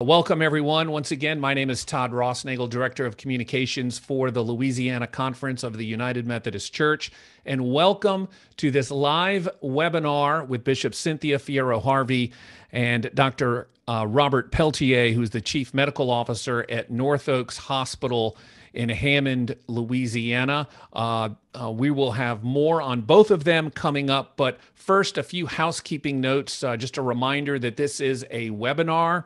Welcome, everyone. Once again, my name is Todd Rossnagel, Director of Communications for the Louisiana Conference of the United Methodist Church. And welcome to this live webinar with Bishop Cynthia Fierro Harvey and Dr. Uh, Robert Peltier, who's the Chief Medical Officer at North Oaks Hospital in Hammond, Louisiana. Uh, uh, we will have more on both of them coming up. But first, a few housekeeping notes. Uh, just a reminder that this is a webinar.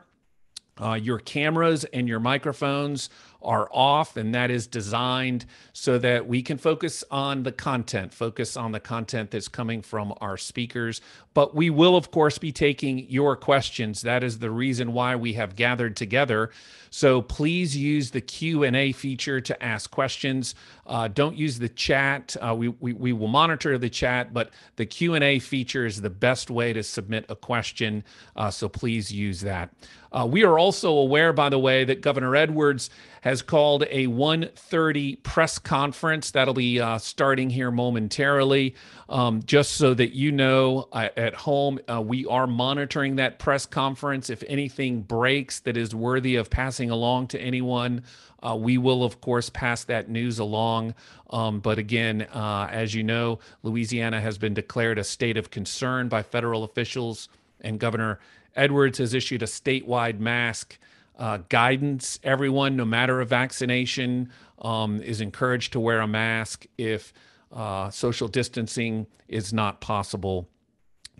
Uh, your cameras and your microphones are off, and that is designed so that we can focus on the content, focus on the content that's coming from our speakers. But we will, of course, be taking your questions. That is the reason why we have gathered together. So please use the Q&A feature to ask questions. Uh, don't use the chat. Uh, we, we, we will monitor the chat, but the Q&A feature is the best way to submit a question. Uh, so please use that. Uh, we are also aware, by the way, that Governor Edwards has called a 1.30 press conference. That'll be uh, starting here momentarily. Um, just so that you know uh, at home, uh, we are monitoring that press conference. If anything breaks that is worthy of passing along to anyone, uh, we will, of course, pass that news along. Um, but again, uh, as you know, Louisiana has been declared a state of concern by federal officials, and Governor Edwards has issued a statewide mask uh, guidance. Everyone, no matter a vaccination, um, is encouraged to wear a mask if uh, social distancing is not possible.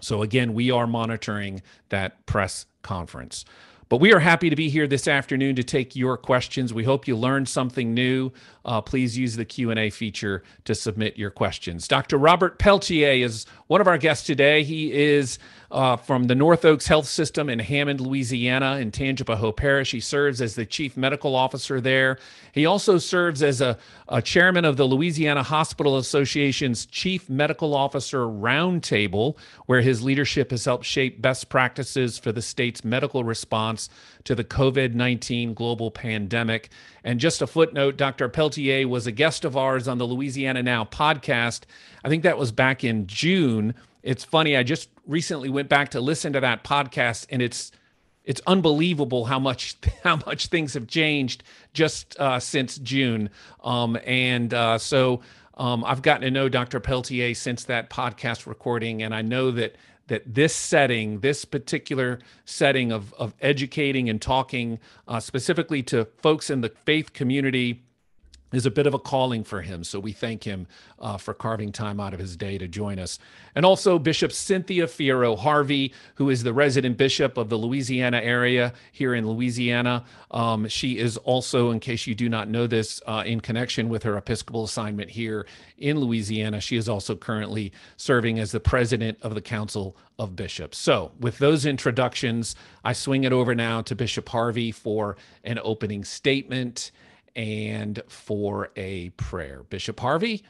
So, again, we are monitoring that press conference. But we are happy to be here this afternoon to take your questions. We hope you learned something new. Uh, please use the Q&A feature to submit your questions. Dr. Robert Peltier is one of our guests today. He is uh, from the North Oaks Health System in Hammond, Louisiana, in Tangipahoa Parish. He serves as the chief medical officer there. He also serves as a, a chairman of the Louisiana Hospital Association's Chief Medical Officer Roundtable, where his leadership has helped shape best practices for the state's medical response to the COVID 19 global pandemic. And just a footnote Dr. Peltier was a guest of ours on the Louisiana Now podcast. I think that was back in June it's funny. I just recently went back to listen to that podcast, and it's it's unbelievable how much how much things have changed just uh, since June. Um, and uh, so um, I've gotten to know Dr. Peltier since that podcast recording, and I know that that this setting, this particular setting of of educating and talking uh, specifically to folks in the faith community is a bit of a calling for him. So we thank him uh, for carving time out of his day to join us. And also Bishop Cynthia Fierro Harvey, who is the resident bishop of the Louisiana area here in Louisiana. Um, she is also, in case you do not know this, uh, in connection with her Episcopal assignment here in Louisiana. She is also currently serving as the president of the Council of Bishops. So, with those introductions, I swing it over now to Bishop Harvey for an opening statement and for a prayer. Bishop Harvey,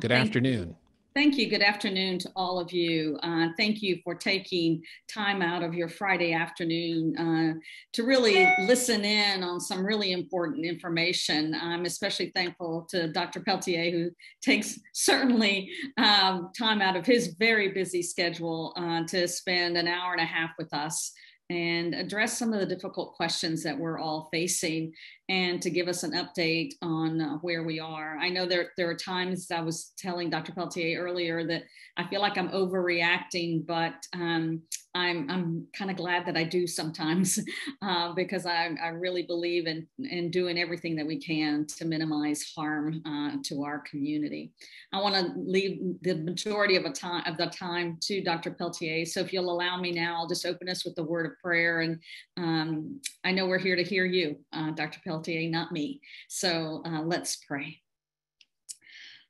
good thank afternoon. You. Thank you. Good afternoon to all of you. Uh, thank you for taking time out of your Friday afternoon uh, to really listen in on some really important information. I'm especially thankful to Dr. Peltier, who takes certainly um, time out of his very busy schedule uh, to spend an hour and a half with us and address some of the difficult questions that we're all facing and to give us an update on uh, where we are. I know there, there are times I was telling Dr. Peltier earlier that I feel like I'm overreacting, but um, I'm, I'm kind of glad that I do sometimes uh, because I, I really believe in, in doing everything that we can to minimize harm uh, to our community. I want to leave the majority of, a time, of the time to Dr. Peltier. So if you'll allow me now, I'll just open us with the word of prayer. And um, I know we're here to hear you, uh, Dr. Peltier Not me. So uh, let's pray.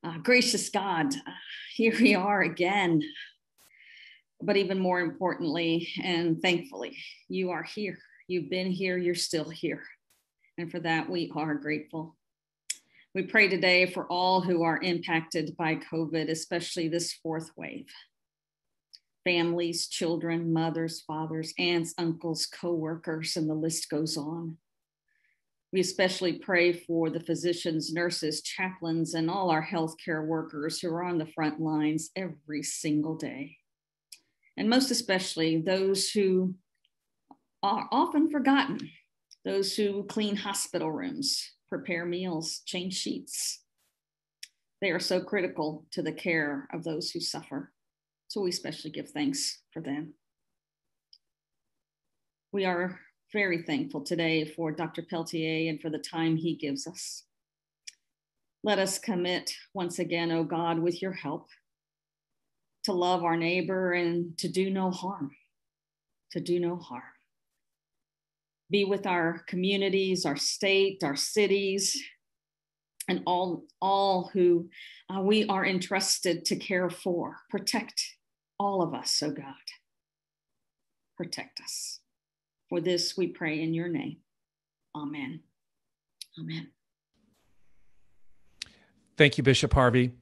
Uh, gracious God, here we are again. But even more importantly and thankfully, you are here. You've been here, you're still here. And for that, we are grateful. We pray today for all who are impacted by COVID, especially this fourth wave families, children, mothers, fathers, aunts, uncles, co workers, and the list goes on. We especially pray for the physicians, nurses, chaplains, and all our healthcare workers who are on the front lines every single day. And most especially those who are often forgotten those who clean hospital rooms, prepare meals, change sheets. They are so critical to the care of those who suffer. So we especially give thanks for them. We are very thankful today for Dr. Peltier and for the time he gives us. Let us commit once again, O oh God, with your help, to love our neighbor and to do no harm, to do no harm. Be with our communities, our state, our cities, and all, all who uh, we are entrusted to care for. Protect all of us, O oh God. Protect us. For this we pray in your name. Amen. Amen. Thank you, Bishop Harvey.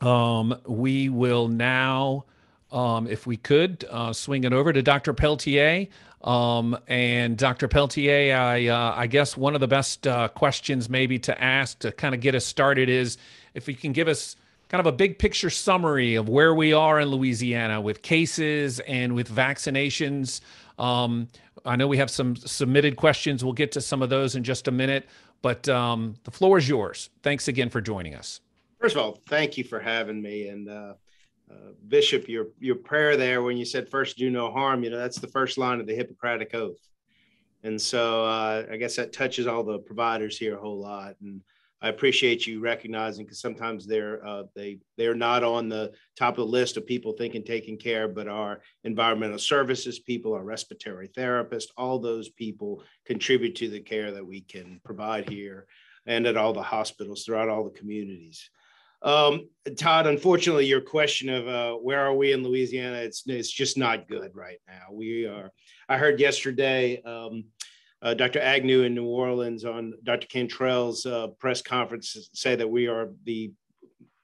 Um, we will now, um, if we could, uh, swing it over to Dr. Peltier. Um, and Dr. Peltier, I, uh, I guess one of the best uh, questions maybe to ask to kind of get us started is if you can give us kind of a big picture summary of where we are in Louisiana with cases and with vaccinations. Um, I know we have some submitted questions. We'll get to some of those in just a minute. But um, the floor is yours. Thanks again for joining us. First of all, thank you for having me. And uh, uh, Bishop, your your prayer there when you said "first do no harm," you know that's the first line of the Hippocratic Oath. And so uh, I guess that touches all the providers here a whole lot. And I appreciate you recognizing because sometimes they're uh, they they're not on the top of the list of people thinking taking care, but our environmental services people, our respiratory therapists, all those people contribute to the care that we can provide here and at all the hospitals throughout all the communities. Um, Todd, unfortunately, your question of uh, where are we in Louisiana, it's it's just not good right now. We are. I heard yesterday. Um, uh, Dr. Avegno in New Orleans on Dr. Cantrell's uh, press conference say that we are the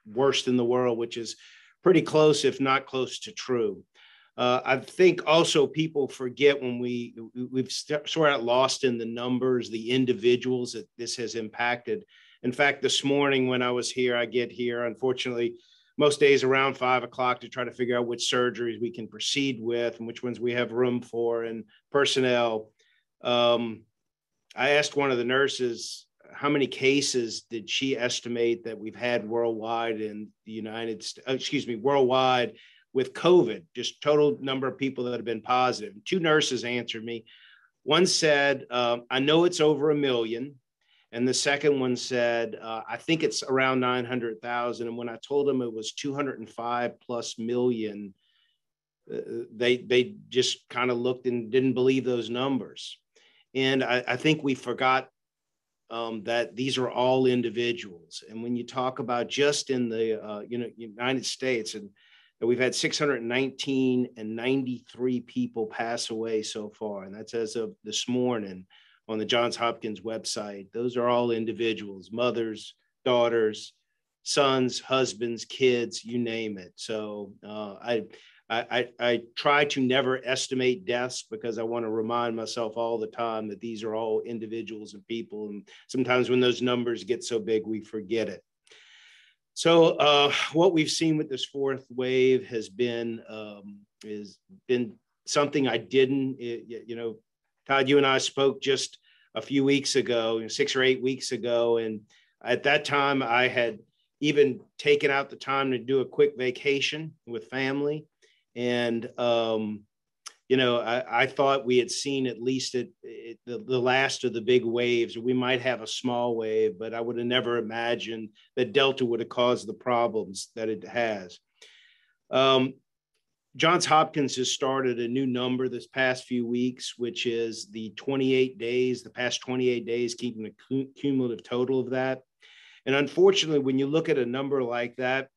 worst in the world, which is pretty close, if not close to true. Uh, I think also people forget when we we've sort of lost in the numbers, the individuals that this has impacted. In fact, this morning when I was here, I get here, unfortunately, most days around five o'clock to try to figure out which surgeries we can proceed with and which ones we have room for and personnel. Um, I asked one of the nurses how many cases did she estimate that we've had worldwide in the United States, uh, excuse me, worldwide with COVID, just total number of people that have been positive. Two nurses answered me. One said, uh, I know it's over a million. And the second one said, uh, I think it's around 900,000. And when I told them it was 205 plus million, uh, they, they just kind of looked and didn't believe those numbers. And I, I think we forgot um, that these are all individuals. And when you talk about just in the uh, you know United States, and, we've had 619 and 93 people pass away so far, and that's as of this morning on the Johns Hopkins website. Those are all individuals, mothers, daughters, sons, husbands, kids, you name it. So uh, I I, I, try to never estimate deaths because I want to remind myself all the time that these are all individuals and people. And sometimes when those numbers get so big, we forget it. So uh, what we've seen with this fourth wave has been um, is been something I didn't, you know, Todd, you and I spoke just a few weeks ago, six or eight weeks ago, and at that time I had even taken out the time to do a quick vacation with family and um, you know, I, I, thought we had seen at least it, it, the, the last of the big waves. We might have a small wave, but I would have never imagined that Delta would have caused the problems that it has. Um, Johns Hopkins has started a new number this past few weeks, which is the 28 days, the past 28 days, keeping a cumulative total of that. And unfortunately, when you look at a number like that,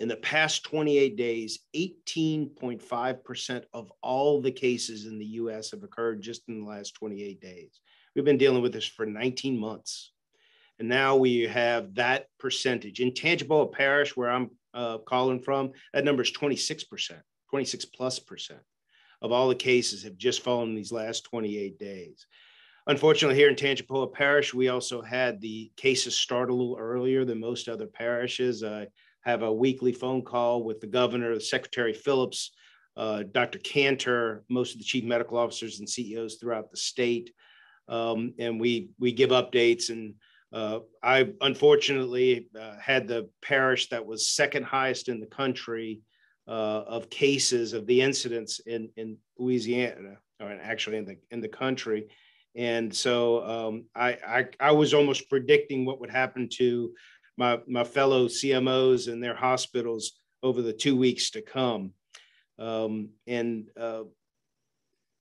in the past 28 days, 18.5% of all the cases in the US have occurred just in the last 28 days. We've been dealing with this for 19 months. And now we have that percentage. In Tangipahoa Parish, where I'm uh, calling from, that number is 26%, 26 plus percent of all the cases have just fallen in these last 28 days. Unfortunately, here in Tangipahoa Parish, we also had the cases start a little earlier than most other parishes. Have a weekly phone call with the governor, Secretary Phillips, uh, Dr. Kanter, most of the chief medical officers and CEOs throughout the state. um, and we we give updates. And uh, I unfortunately uh, had the parish that was second highest in the country uh, of cases of the incidents in in Louisiana, or actually in the in the country. And so um, I, I I was almost predicting what would happen to my my fellow CMOs and their hospitals over the two weeks to come. Um, and uh,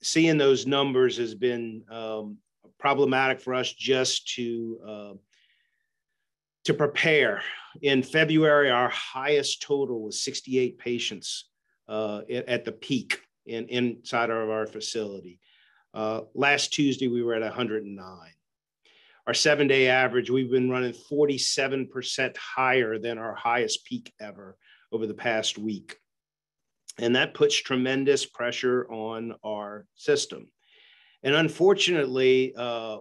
seeing those numbers has been um, problematic for us just to uh, to prepare. In February, our highest total was 68 patients uh, at the peak in, inside of our facility. Uh, last Tuesday, we were at 109. Our seven day average, we've been running 47% higher than our highest peak ever over the past week. And that puts tremendous pressure on our system. And unfortunately, uh,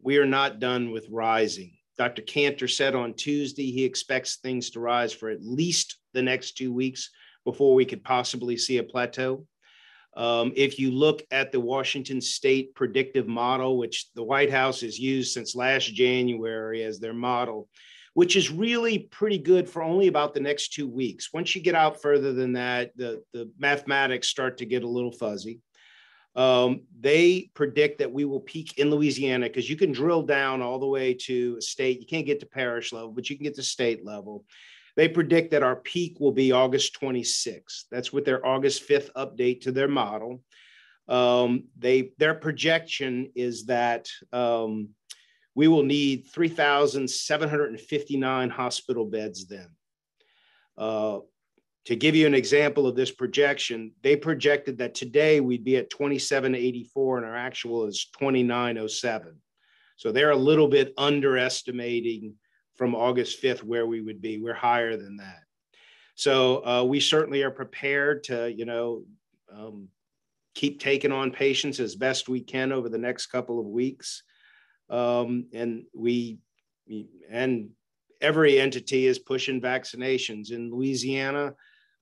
we are not done with rising. Dr. Kanter said on Tuesday he expects things to rise for at least the next two weeks before we could possibly see a plateau. Um, if you look at the Washington State predictive model, which the White House has used since last January as their model, which is really pretty good for only about the next two weeks. Once you get out further than that, the, the mathematics start to get a little fuzzy. Um, they predict that we will peak in Louisiana because you can drill down all the way to a state. You can't get to parish level, but you can get to state level. They predict that our peak will be August 26th. That's with their August 5th update to their model. Um, they their projection is that um, we will need 3,759 hospital beds then. Uh, to give you an example of this projection, they projected that today we'd be at 2784 and our actual is 2907. So they're a little bit underestimating from August 5th where we would be. We're higher than that. So uh, we certainly are prepared to, you know, um, keep taking on patients as best we can over the next couple of weeks um, and we and every entity is pushing vaccinations in Louisiana.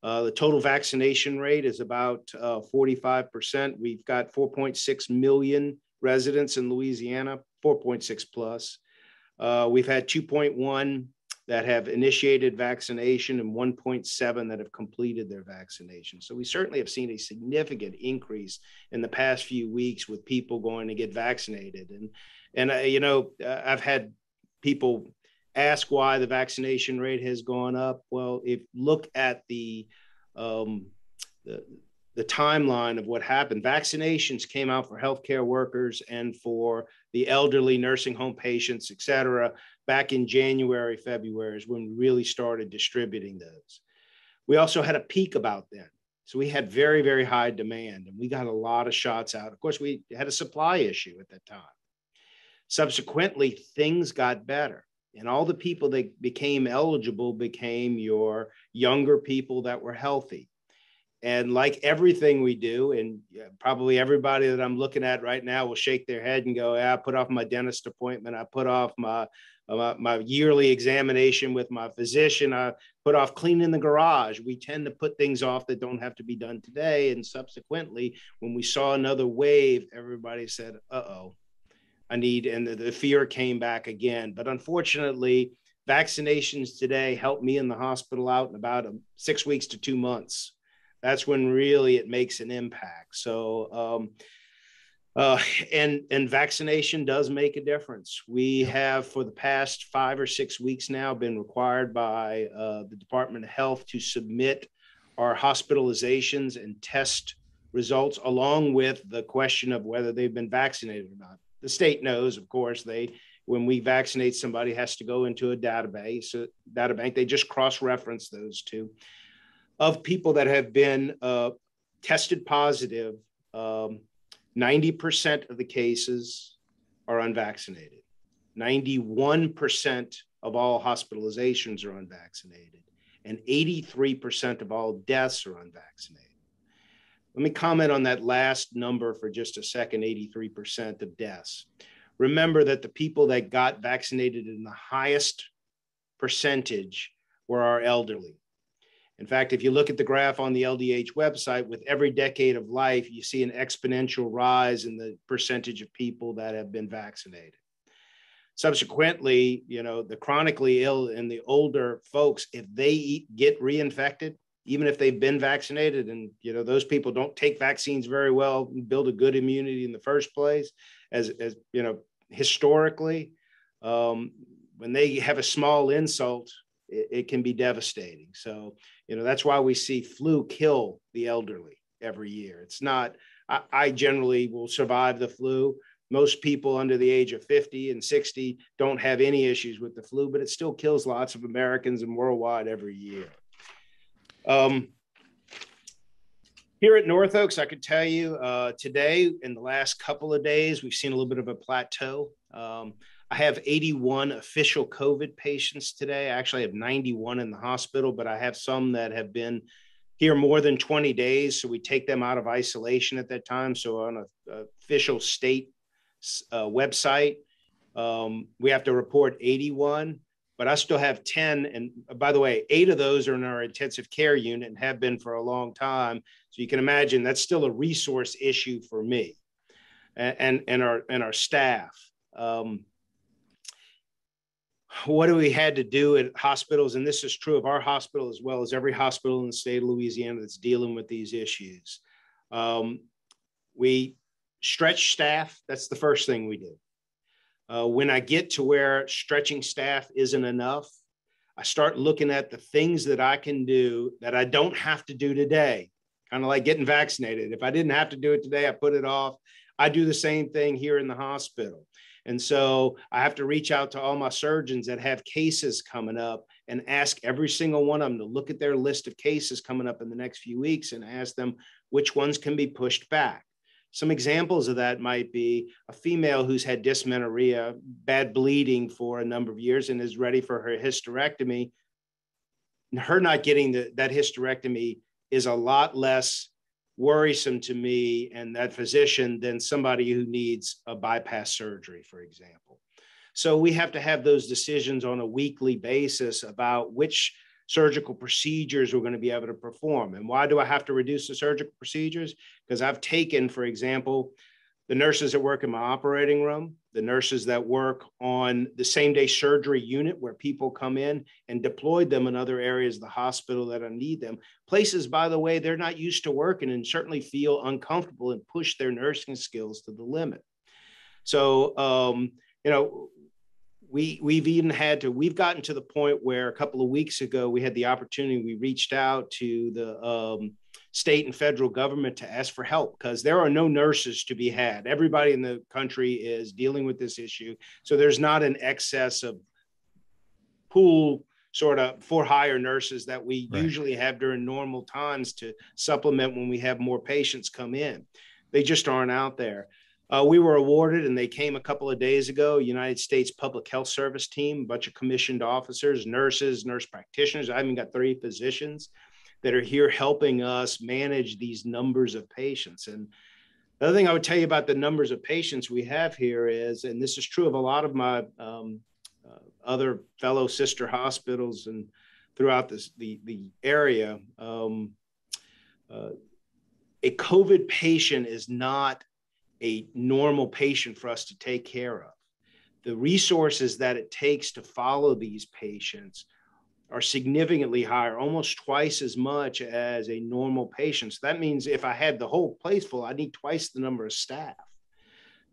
Uh, the total vaccination rate is about uh, 45%. We've got 4.6 million residents in Louisiana, 4.6 plus. Uh, we've had 2.1 that have initiated vaccination and 1.7 that have completed their vaccination. So we certainly have seen a significant increase in the past few weeks with people going to get vaccinated. And and uh, you know, uh, I've had people ask why the vaccination rate has gone up. Well, if look at the um, the, the timeline of what happened, vaccinations came out for healthcare workers and for the elderly, nursing home patients, et cetera, back in January, February is when we really started distributing those. We also had a peak about then. So we had very, very high demand and we got a lot of shots out. Of course, we had a supply issue at that time. Subsequently, things got better. And all the people that became eligible became your younger people that were healthy. And like everything we do, and probably everybody that I'm looking at right now will shake their head and go, yeah, I put off my dentist appointment. I put off my, my, my yearly examination with my physician. I put off cleaning the garage. We tend to put things off that don't have to be done today. And subsequently, when we saw another wave, everybody said, uh oh, I need, and the, the fear came back again. But unfortunately, vaccinations today helped me in the hospital out in about um, six weeks to two months. That's when really it makes an impact. So, um, uh, and and vaccination does make a difference. We have for the past five or six weeks now been required by uh, the Department of Health to submit our hospitalizations and test results along with the question of whether they've been vaccinated or not the state knows, of course, they when we vaccinate somebody has to go into a database, a data bank. They just cross-reference those two of people that have been uh, tested positive. Um, 90% of the cases are unvaccinated. 91% of all hospitalizations are unvaccinated, and 83% of all deaths are unvaccinated. Let me comment on that last number for just a second 83% of deaths. Remember that the people that got vaccinated in the highest percentage were our elderly. In fact, if you look at the graph on the LDH website, with every decade of life, you see an exponential rise in the percentage of people that have been vaccinated. Subsequently, you know, the chronically ill and the older folks, if they eat, get reinfected, even if they've been vaccinated, and you know, those people don't take vaccines very well, build a good immunity in the first place, as as you know, historically, um, when they have a small insult, it, it can be devastating. So, you know, that's why we see flu kill the elderly every year. It's not. I, I generally will survive the flu most people under the age of 50 and 60 don't have any issues with the flu, but it still kills lots of Americans and worldwide every year. Um, here at North Oaks, I could tell you uh, today, in the last couple of days, we've seen a little bit of a plateau. Um, I have 81 official COVID patients today. I actually have 91 in the hospital, but I have some that have been here more than 20 days. So we take them out of isolation at that time. So on an official state uh, website. Um, we have to report 81, but I still have 10. And by the way, eight of those are in our intensive care unit and have been for a long time. So you can imagine that's still a resource issue for me and, and, and our, and our staff. Um, what do we had to do at hospitals? And this is true of our hospital as well as every hospital in the state of Louisiana that's dealing with these issues. Um, we stretch staff, that's the first thing we do. Uh, when I get to where stretching staff isn't enough, I start looking at the things that I can do that I don't have to do today, kind of like getting vaccinated. If I didn't have to do it today, I put it off. I do the same thing here in the hospital. And so I have to reach out to all my surgeons that have cases coming up and ask every single one of them to look at their list of cases coming up in the next few weeks and ask them which ones can be pushed back. Some examples of that might be a female who's had dysmenorrhea, bad bleeding for a number of years, and is ready for her hysterectomy. Her not getting the, that hysterectomy is a lot less worrisome to me and that physician than somebody who needs a bypass surgery, for example. So we have to have those decisions on a weekly basis about which surgical procedures we're going to be able to perform. And why do I have to reduce the surgical procedures? Because I've taken, for example, the nurses that work in my operating room, the nurses that work on the same day surgery unit where people come in and deployed them in other areas of the hospital that need them. Places, by the way, they're not used to working and certainly feel uncomfortable and push their nursing skills to the limit. So, um, you know, we we've even had to we've gotten to the point where a couple of weeks ago we had the opportunity we reached out to the um, state and federal government to ask for help because there are no nurses to be had everybody in the country is dealing with this issue so there's not an excess of pool sort of for hire nurses that we right. usually have during normal times to supplement when we have more patients come in they just aren't out there uh, we were awarded, and they came a couple of days ago. United States Public Health Service team, a bunch of commissioned officers, nurses, nurse practitioners. I even got three physicians that are here helping us manage these numbers of patients. And the other thing I would tell you about the numbers of patients we have here is, and this is true of a lot of my um, uh, other fellow sister hospitals and throughout this, the the area. Um, uh, a COVID patient is not a normal patient for us to take care of. The resources that it takes to follow these patients are significantly higher, almost twice as much as a normal patient. So that means if I had the whole place full, I need twice the number of staff.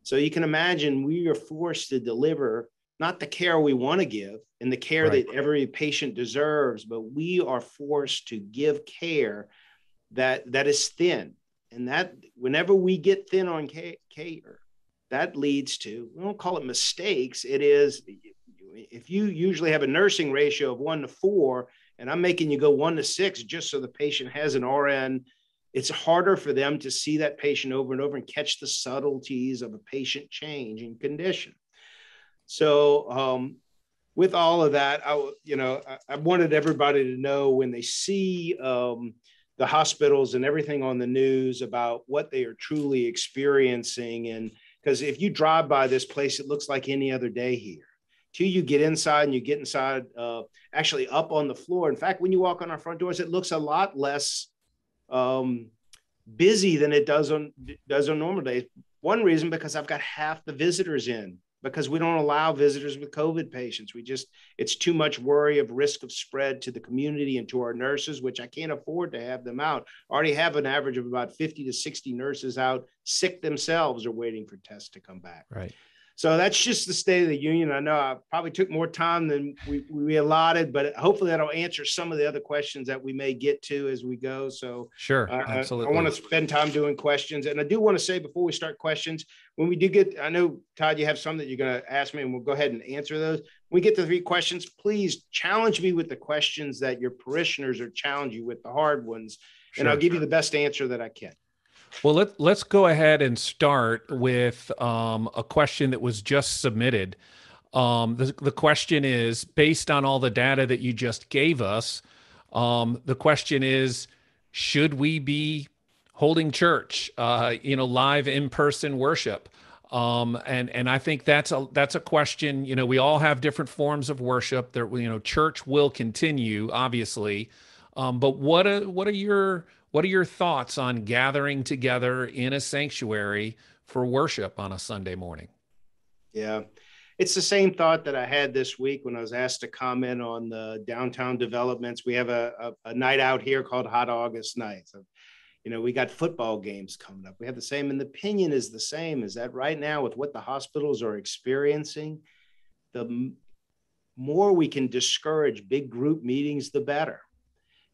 So you can imagine we are forced to deliver not the care we want to give and the care right. that every patient deserves, but we are forced to give care that that is thin and that whenever we get thin on care, that leads to we don't call it mistakes. It is if you usually have a nursing ratio of one to four, and I'm making you go one to six just so the patient has an RN. It's harder for them to see that patient over and over and catch the subtleties of a patient change in condition. So, um, with all of that, I, you know, I, I, wanted everybody to know when they see um, the hospitals and everything on the news about what they are truly experiencing. And because if you drive by this place, it looks like any other day here. Till you get inside and you get inside uh, actually up on the floor. In fact, when you walk on our front doors, it looks a lot less um, busy than it does on does on normal days. One reason because I've got half the visitors in because we don't allow visitors with COVID patients. We just, it's too much worry of risk of spread to the community and to our nurses, which I can't afford to have them out. I already have an average of about 50 to 60 nurses out sick themselves or waiting for tests to come back. Right. So that's just the state of the union. I know I probably took more time than we, we allotted, but hopefully that'll answer some of the other questions that we may get to as we go. So sure, uh, absolutely. I, I want to spend time doing questions, and I do want to say before we start questions, when we do get, I know Todd, you have some that you're going to ask me, and we'll go ahead and answer those. When we get to three questions, please challenge me with the questions that your parishioners are challenge you with, the hard ones, sure. and I'll give you the best answer that I can. Well, let, let's go ahead and start with um, a question that was just submitted. Um, the, the question is based on all the data that you just gave us, um, the question is should we be holding church, uh, you know, live in person worship? Um, and and I think that's a that's a question. You know, we all have different forms of worship. There, you know, church will continue, obviously. Um, but what are what are your what are your thoughts on gathering together in a sanctuary for worship on a Sunday morning? Yeah, it's the same thought that I had this week when I was asked to comment on the downtown developments. We have a, a, a night out here called Hot August Nights. You know, we got football games coming up. We have the same, and the opinion is the same. Is that right now, with what the hospitals are experiencing, the more we can discourage big group meetings, the better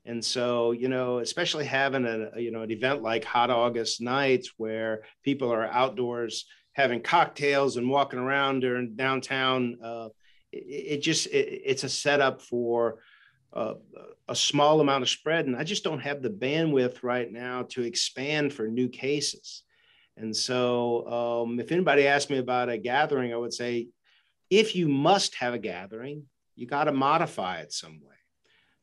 and so, you know, especially having a, you know, an event like Hot August Nights where people are outdoors having cocktails and walking around during downtown, uh, it, it, just, it, it's a setup for uh, a small amount of spread. And I just don't have the bandwidth right now to expand for new cases. And so um, if anybody asked me about a gathering, I would say, if you must have a gathering, you got to modify it some way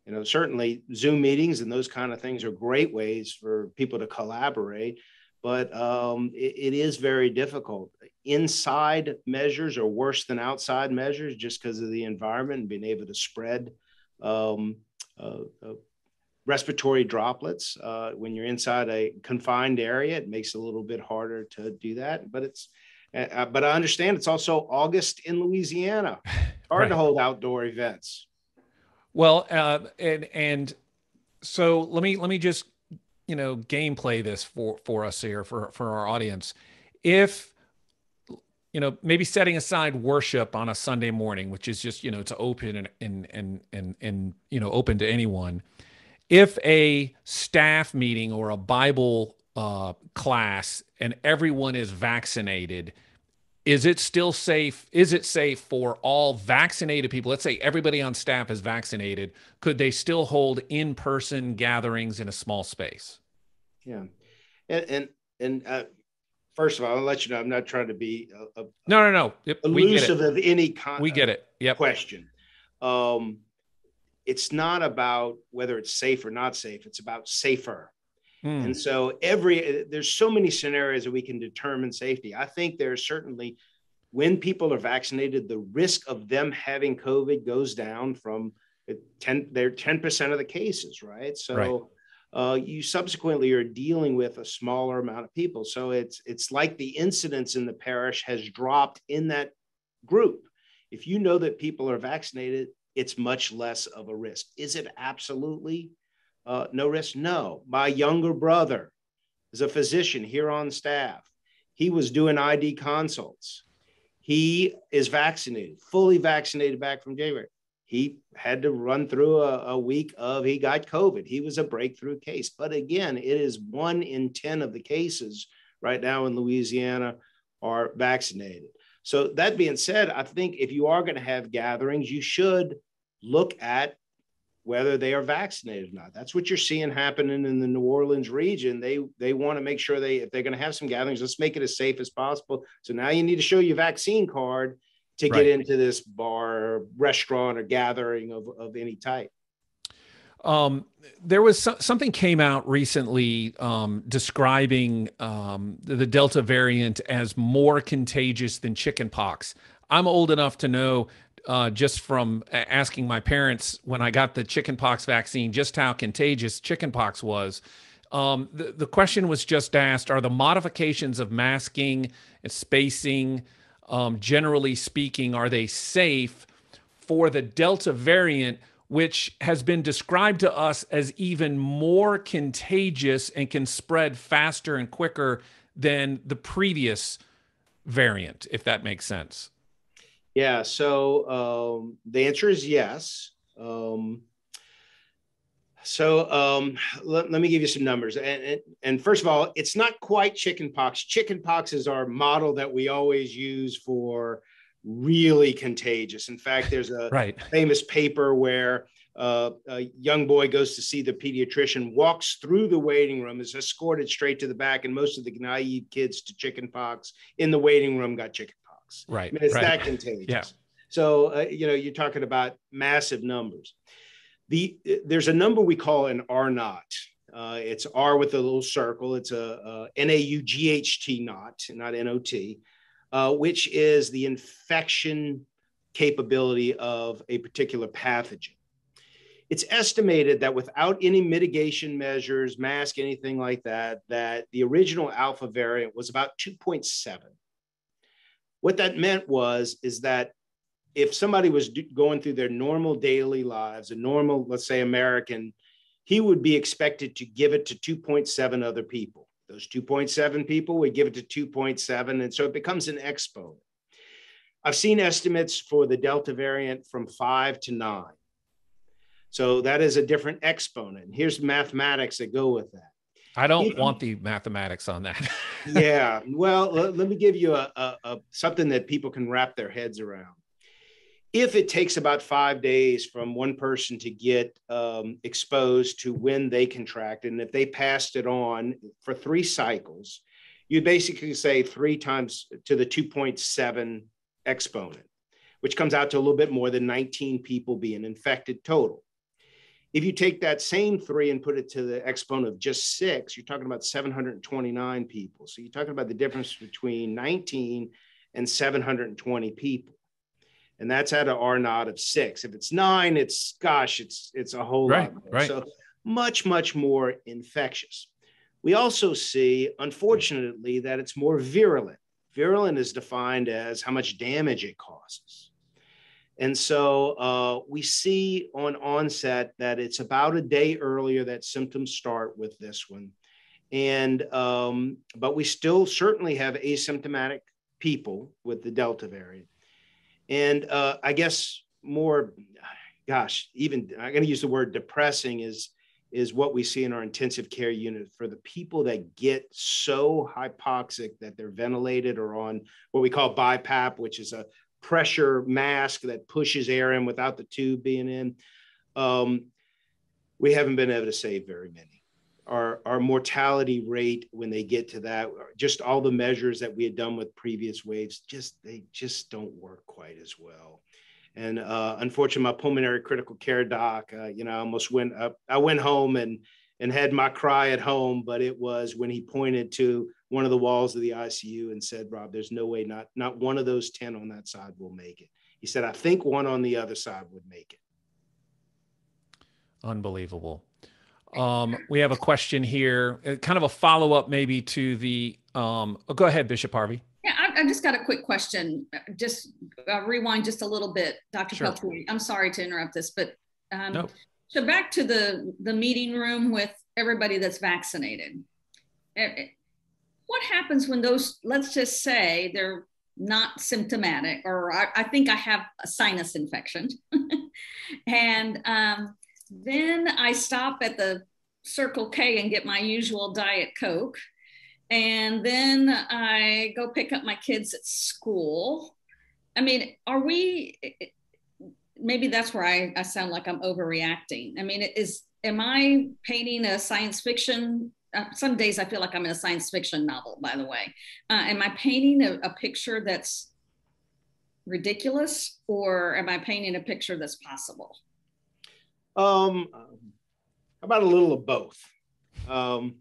you know certainly zoom meetings and those kind of things are great ways for people to collaborate but um, it, it is very difficult. Inside measures are worse than outside measures just because of the environment and being able to spread um, uh, uh, respiratory droplets. Uh, when you're inside a confined area it makes it a little bit harder to do that but it's uh, uh, but i understand it's also august in louisiana. Hard right. to hold outdoor events well, uh, and and so let me let me just you know gameplay this for for us here for for our audience. If you know maybe setting aside worship on a Sunday morning, which is just you know it's open and and and and, and you know open to anyone. If a staff meeting or a Bible uh, class and everyone is vaccinated is it still safe is it safe for all vaccinated people? Let's say everybody on staff is vaccinated. Could they still hold in-person gatherings in a small space? Yeah. And and, and uh, first of all i'll let you know i'm not trying to be a, a no no no. Yep, elusive of any kind we get it. Yep. question. Um it's not about whether it's safe or not safe. It's about safer Mm. And so every there's so many scenarios that we can determine safety. I think there's certainly when people are vaccinated, the risk of them having COVID goes down from 10, they're 10% of the cases, right? So right. Uh, you subsequently are dealing with a smaller amount of people. So it's it's like the incidence in the parish has dropped in that group. If you know that people are vaccinated, it's much less of a risk. Is it absolutely uh, no risk? No. My younger brother is a physician here on staff. He was doing ID consults. He is vaccinated, fully vaccinated back from January. He had to run through a, a week of he got COVID. He was a breakthrough case. But again, it is one in 10 of the cases right now in Louisiana are vaccinated. So, that being said, I think if you are going to have gatherings, you should look at whether they are vaccinated or not. That's what you're seeing happening in the New Orleans region. They they want to make sure they if they're going to have some gatherings, let's make it as safe as possible. So now you need to show your vaccine card to right. get into this bar, or restaurant, or gathering of, of any type. Um, there was so- something came out recently um, describing um, the, the Delta variant as more contagious than chickenpox. I'm old enough to know uh, just from asking my parents when I got the chickenpox vaccine just how contagious chickenpox was. Um, the, the question was just asked Are the modifications of masking and spacing, um, generally speaking, are they safe for the Delta variant, which has been described to us as even more contagious and can spread faster and quicker than the previous variant, if that makes sense? Yeah. So um, the answer is yes. Um, so um, let, let, me give you some numbers. And, and, and, first of all, it's not quite chickenpox. Chickenpox is our model that we always use for really contagious. In fact, there's a right. famous paper where uh, a young boy goes to see the pediatrician, walks through the waiting room, is escorted straight to the back, and most of the naive kids to chickenpox in the waiting room got chickenpox. Right. I mean, it's right. that contagious. Yeah. So uh, you know, you're talking about massive numbers. The there's a number we call an R naught. Uh, it's R with a little circle. It's a, a NAUGHT naught, not NOT, uh, which is the infection capability of a particular pathogen. It's estimated that without any mitigation measures, mask, anything like that, that the original alpha variant was about 2.7. What that meant was is that if somebody was going through their normal daily lives, a normal, let's say, American, he would be expected to give it to 2.7 other people. Those 2.7 people would give it to 2.7. And so it becomes an exponent. I've seen estimates for the Delta variant from five to nine. So that is a different exponent. Here's mathematics that go with that. I don't want the mathematics on that. yeah. Well, let, let, me give you a, a, a, something that people can wrap their heads around. If it takes about five days from one person to get um, exposed to when they contract, and if they passed it on for three cycles, you basically say three times to the 2.7 exponent, which comes out to a little bit more than 19 people being infected total. If you take that same three and put it to the exponent of just six, you're talking about 729 people. So you're talking about the difference between 19 and 720 people. And that's at an R naught of six. If it's nine, it's gosh, it's it's a whole right, lot more. Right. So much, much more infectious. We also see, unfortunately, that it's more virulent. Virulent is defined as how much damage it causes. And so uh, we see on onset that it's about a day earlier that symptoms start with this one. And, um, but we still certainly have asymptomatic people with the Delta variant. And uh, I guess more, gosh, even I'm going to use the word depressing is, is what we see in our intensive care unit for the people that get so hypoxic that they're ventilated or on what we call BiPAP, which is a pressure mask that pushes air in without the tube being in. Um, we haven't been able to save very many. Our, our mortality rate when they get to that, just all the measures that we had done with previous waves, just they just don't work quite as well. And uh, unfortunately, my pulmonary critical care doc, uh, you know, I almost went up. I went home and and had my cry at home, but it was when he pointed to one of the walls of the ICU and said, Rob, there's no way not, not one of those 10 on that side will make it. He said, I think one on the other side would make it. Unbelievable. Um, we have a question here, uh, kind of a follow up maybe to the. Um, oh, go ahead, Bishop Harvey. Yeah, I, I, just got a quick question. Just uh, rewind just a little bit, Dr. Sure. Peltier. I'm sorry to interrupt this, but um, nope. so back to the the meeting room with everybody that's vaccinated what happens when those, let's just say they're not symptomatic, or I, I think I have a sinus infection. and um, then I stop at the Circle K and get my usual Diet Coke. And then I go pick up my kids at school. I mean, are we, maybe that's where I, I sound like I'm overreacting. I mean, is, am I painting a science fiction uh, some days I feel like I'm in a science fiction novel, by the way. Uh, am I painting a, a picture that's ridiculous or am I painting a picture that's possible? Um, about a little of both. Um,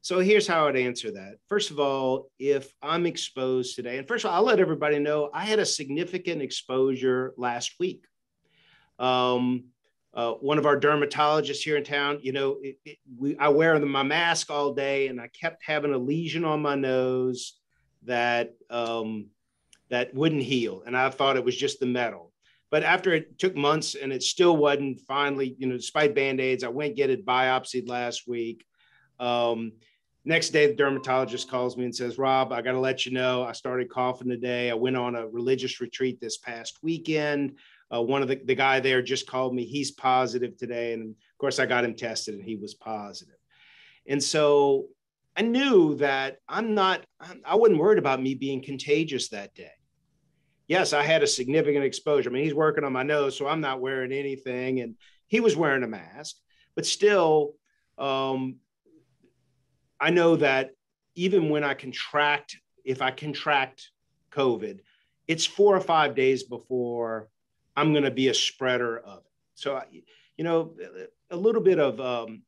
So here's how I'd answer that. First of all, if I'm exposed today, and first of all, I'll let everybody know I had a significant exposure last week. Um, uh, one of our dermatologists here in town, you know, it, it, we, I wear my mask all day, and I kept having a lesion on my nose that um, that wouldn't heal, and I thought it was just the metal. But after it took months and it still wasn't, finally, you know, despite band aids, I went get it biopsied last week. Um, next day, the dermatologist calls me and says, "Rob, I got to let you know, I started coughing today. I went on a religious retreat this past weekend." Uh, one of the, the guy there just called me. He's positive today. And of course, I got him tested and he was positive. And so I knew that I'm not, I wasn't worried about me being contagious that day. Yes, I had a significant exposure. I mean, he's working on my nose, so I'm not wearing anything. And he was wearing a mask, but still, um, I know that even when I contract, if I contract COVID, it's four or five days before I'm going to be a spreader of it. So, you know, a little bit of um,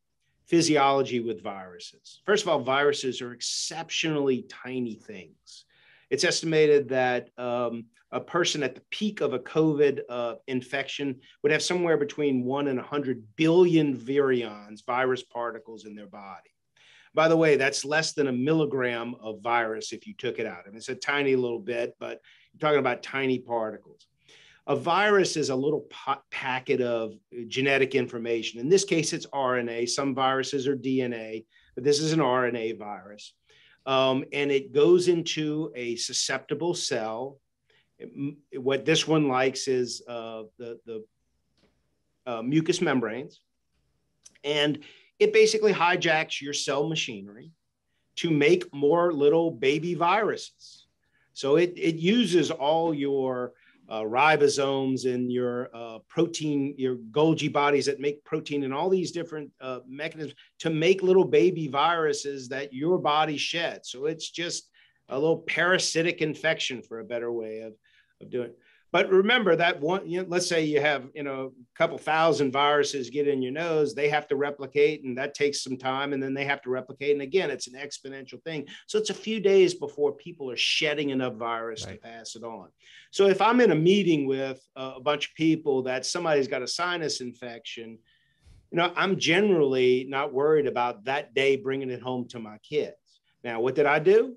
physiology with viruses. First of all, viruses are exceptionally tiny things. It's estimated that um, a person at the peak of a COVID uh, infection would have somewhere between one and 100 billion virions, virus particles in their body. By the way, that's less than a milligram of virus if you took it out. I mean, it's a tiny little bit, but you're talking about tiny particles. A virus is a little packet of genetic information. In this case, it's RNA. Some viruses are DNA, but this is an RNA virus. Um, and it goes into a susceptible cell. what this one likes is uh, the, the uh, mucous membranes. And it basically hijacks your cell machinery to make more little baby viruses. So it, it uses all your uh, ribosomes and your uh, protein, your Golgi bodies that make protein and all these different uh, mechanisms to make little baby viruses that your body sheds. So it's just a little parasitic infection for a better way of, of doing it. But remember that one, you know, let's say you have, you know, a couple thousand viruses get in your nose, they have to replicate and that takes some time and then they have to replicate. And again, it's an exponential thing. So it's a few days before people are shedding enough virus right. to pass it on. So if I'm in a meeting with a bunch of people that somebody's got a sinus infection, you know, I'm generally not worried about that day bringing it home to my kids. Now, what did I do?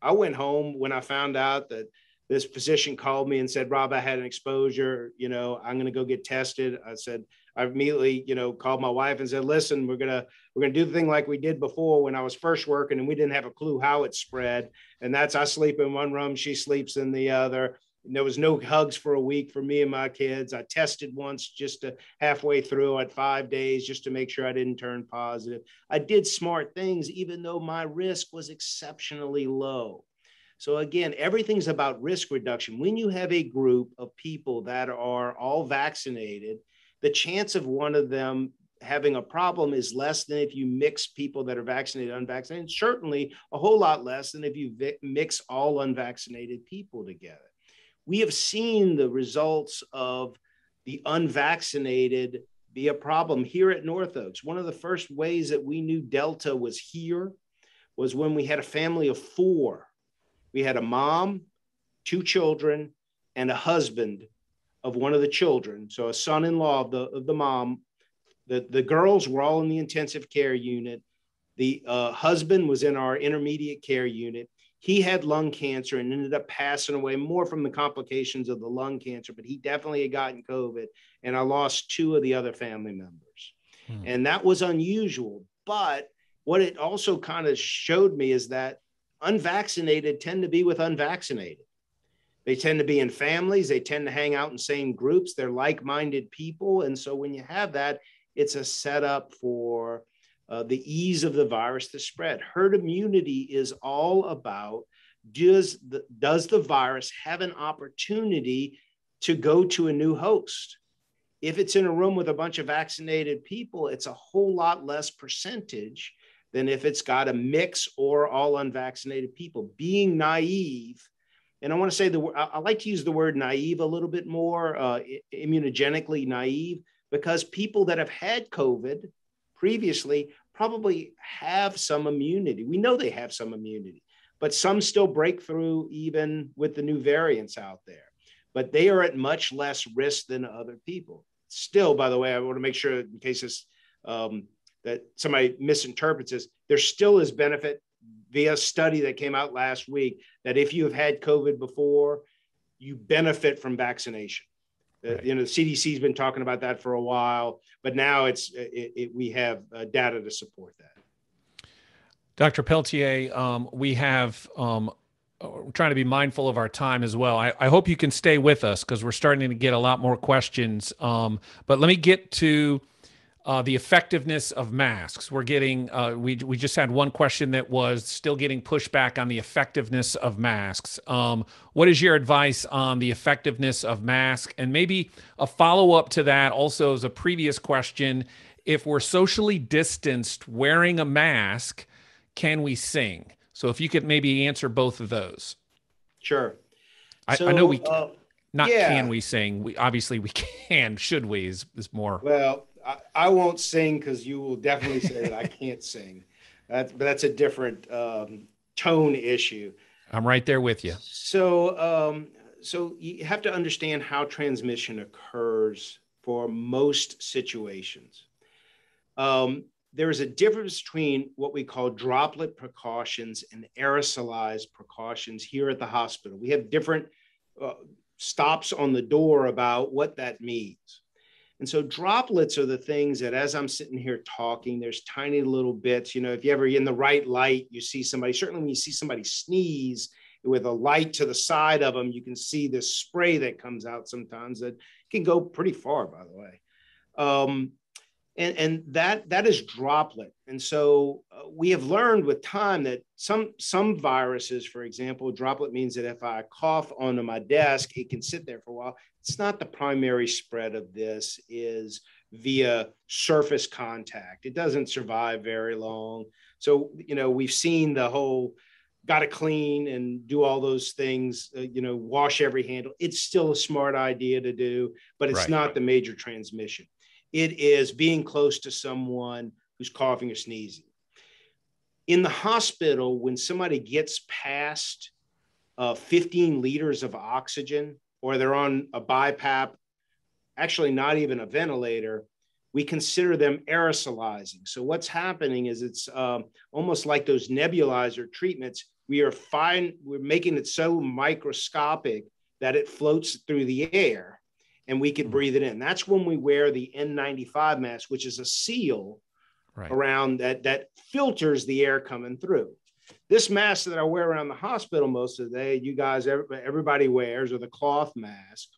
I went home when I found out that this physician called me and said, Rob, I had an exposure. You know, I'm going to go get tested. I said, I immediately, you know, called my wife and said, listen, we're going to, we're going to do the thing like we did before when I was first working and we didn't have a clue how it spread. And that's, I sleep in one room, she sleeps in the other. And there was no hugs for a week for me and my kids. I tested once just to halfway through at five days just to make sure I didn't turn positive. I did smart things, even though my risk was exceptionally low. So again, everything's about risk reduction. When you have a group of people that are all vaccinated, the chance of one of them having a problem is less than if you mix people that are vaccinated unvaccinated certainly a whole lot less than if you mix all unvaccinated people together we have seen the results of the unvaccinated be a problem here at north oaks one of the first ways that we knew delta was here was when we had a family of four we had a mom, two children, and a husband of one of the children. So a son-in-law of the of the mom. The, the girls were all in the intensive care unit. The uh, husband was in our intermediate care unit. He had lung cancer and ended up passing away more from the complications of the lung cancer, but he definitely had gotten COVID. And I lost two of the other family members. Hmm. And that was unusual. But what it also kind of showed me is that unvaccinated tend to be with unvaccinated. They tend to be in families, they tend to hang out in same groups, they're like minded people. And so when you have that, it's a setup for uh, the ease of the virus to spread. Herd immunity is all about does the, does the virus have an opportunity to go to a new host? If it's in a room with a bunch of vaccinated people, it's a whole lot less percentage than if it's got a mix or all unvaccinated people. Being naive, and I want to say the I like to use the word naive a little bit more, uh, immunogenically naive, because people that have had COVID previously probably have some immunity. We know they have some immunity, but some still break through even with the new variants out there. But they are at much less risk than other people. Still, by the way, I want to make sure in case this um, that somebody misinterprets this, there still is benefit via a study that came out last week that if you have had COVID before, you benefit from vaccination. Right. Uh, you know, the CDC's been talking about that for a while, but now it's it, it, we have uh, data to support that. Dr. Peltier, um, we have um, we're trying to be mindful of our time as well. I, I hope you can stay with us because we're starting to get a lot more questions. Um, but let me get to uh, the effectiveness of masks. We're getting, uh, we, we just had one question that was still getting pushback on the effectiveness of masks. Um, what is your advice on the effectiveness of masks? And maybe a follow up to that also as a previous question if we're socially distanced wearing a mask, can we sing? So if you could maybe answer both of those. Sure. I, so, I know we. Uh, not yeah. can we sing? We obviously we can. Should we? Is is more. Well, I, I won't sing because you will definitely say that I can't sing. That's but that's a different um, tone issue. I'm right there with you. So um, so you have to understand how transmission occurs for most situations. Um, there is a difference between what we call droplet precautions and aerosolized precautions here at the hospital. We have different uh, stops on the door about what that means. And so droplets are the things that as I'm sitting here talking, there's tiny little bits. You know, if you ever in the right light, you see somebody, certainly when you see somebody sneeze with a light to the side of them, you can see this spray that comes out sometimes that can go pretty far, by the way. Um, and, and that that is droplet and so uh, we have learned with time that some some viruses for example droplet means that if i cough onto my desk it can sit there for a while. It's not the primary spread of this is via surface contact. It doesn't survive very long. So you know we've seen the whole got to clean and do all those things uh, you know wash every handle. It's still a smart idea to do but it's right. not the major transmission. It is being close to someone who's coughing or sneezing. In the hospital, when somebody gets past uh, 15 liters of oxygen or they're on a BiPAP, actually not even a ventilator, we consider them aerosolizing. So what's happening is it's um, almost like those nebulizer treatments. We are fine, we're making it so microscopic that it floats through the air and we can mm-hmm. breathe it in. That's when we wear the N95 mask, which is a seal right. around that that filters the air coming through. This mask that I wear around the hospital most of the day, you guys, everybody wears, or the cloth mask,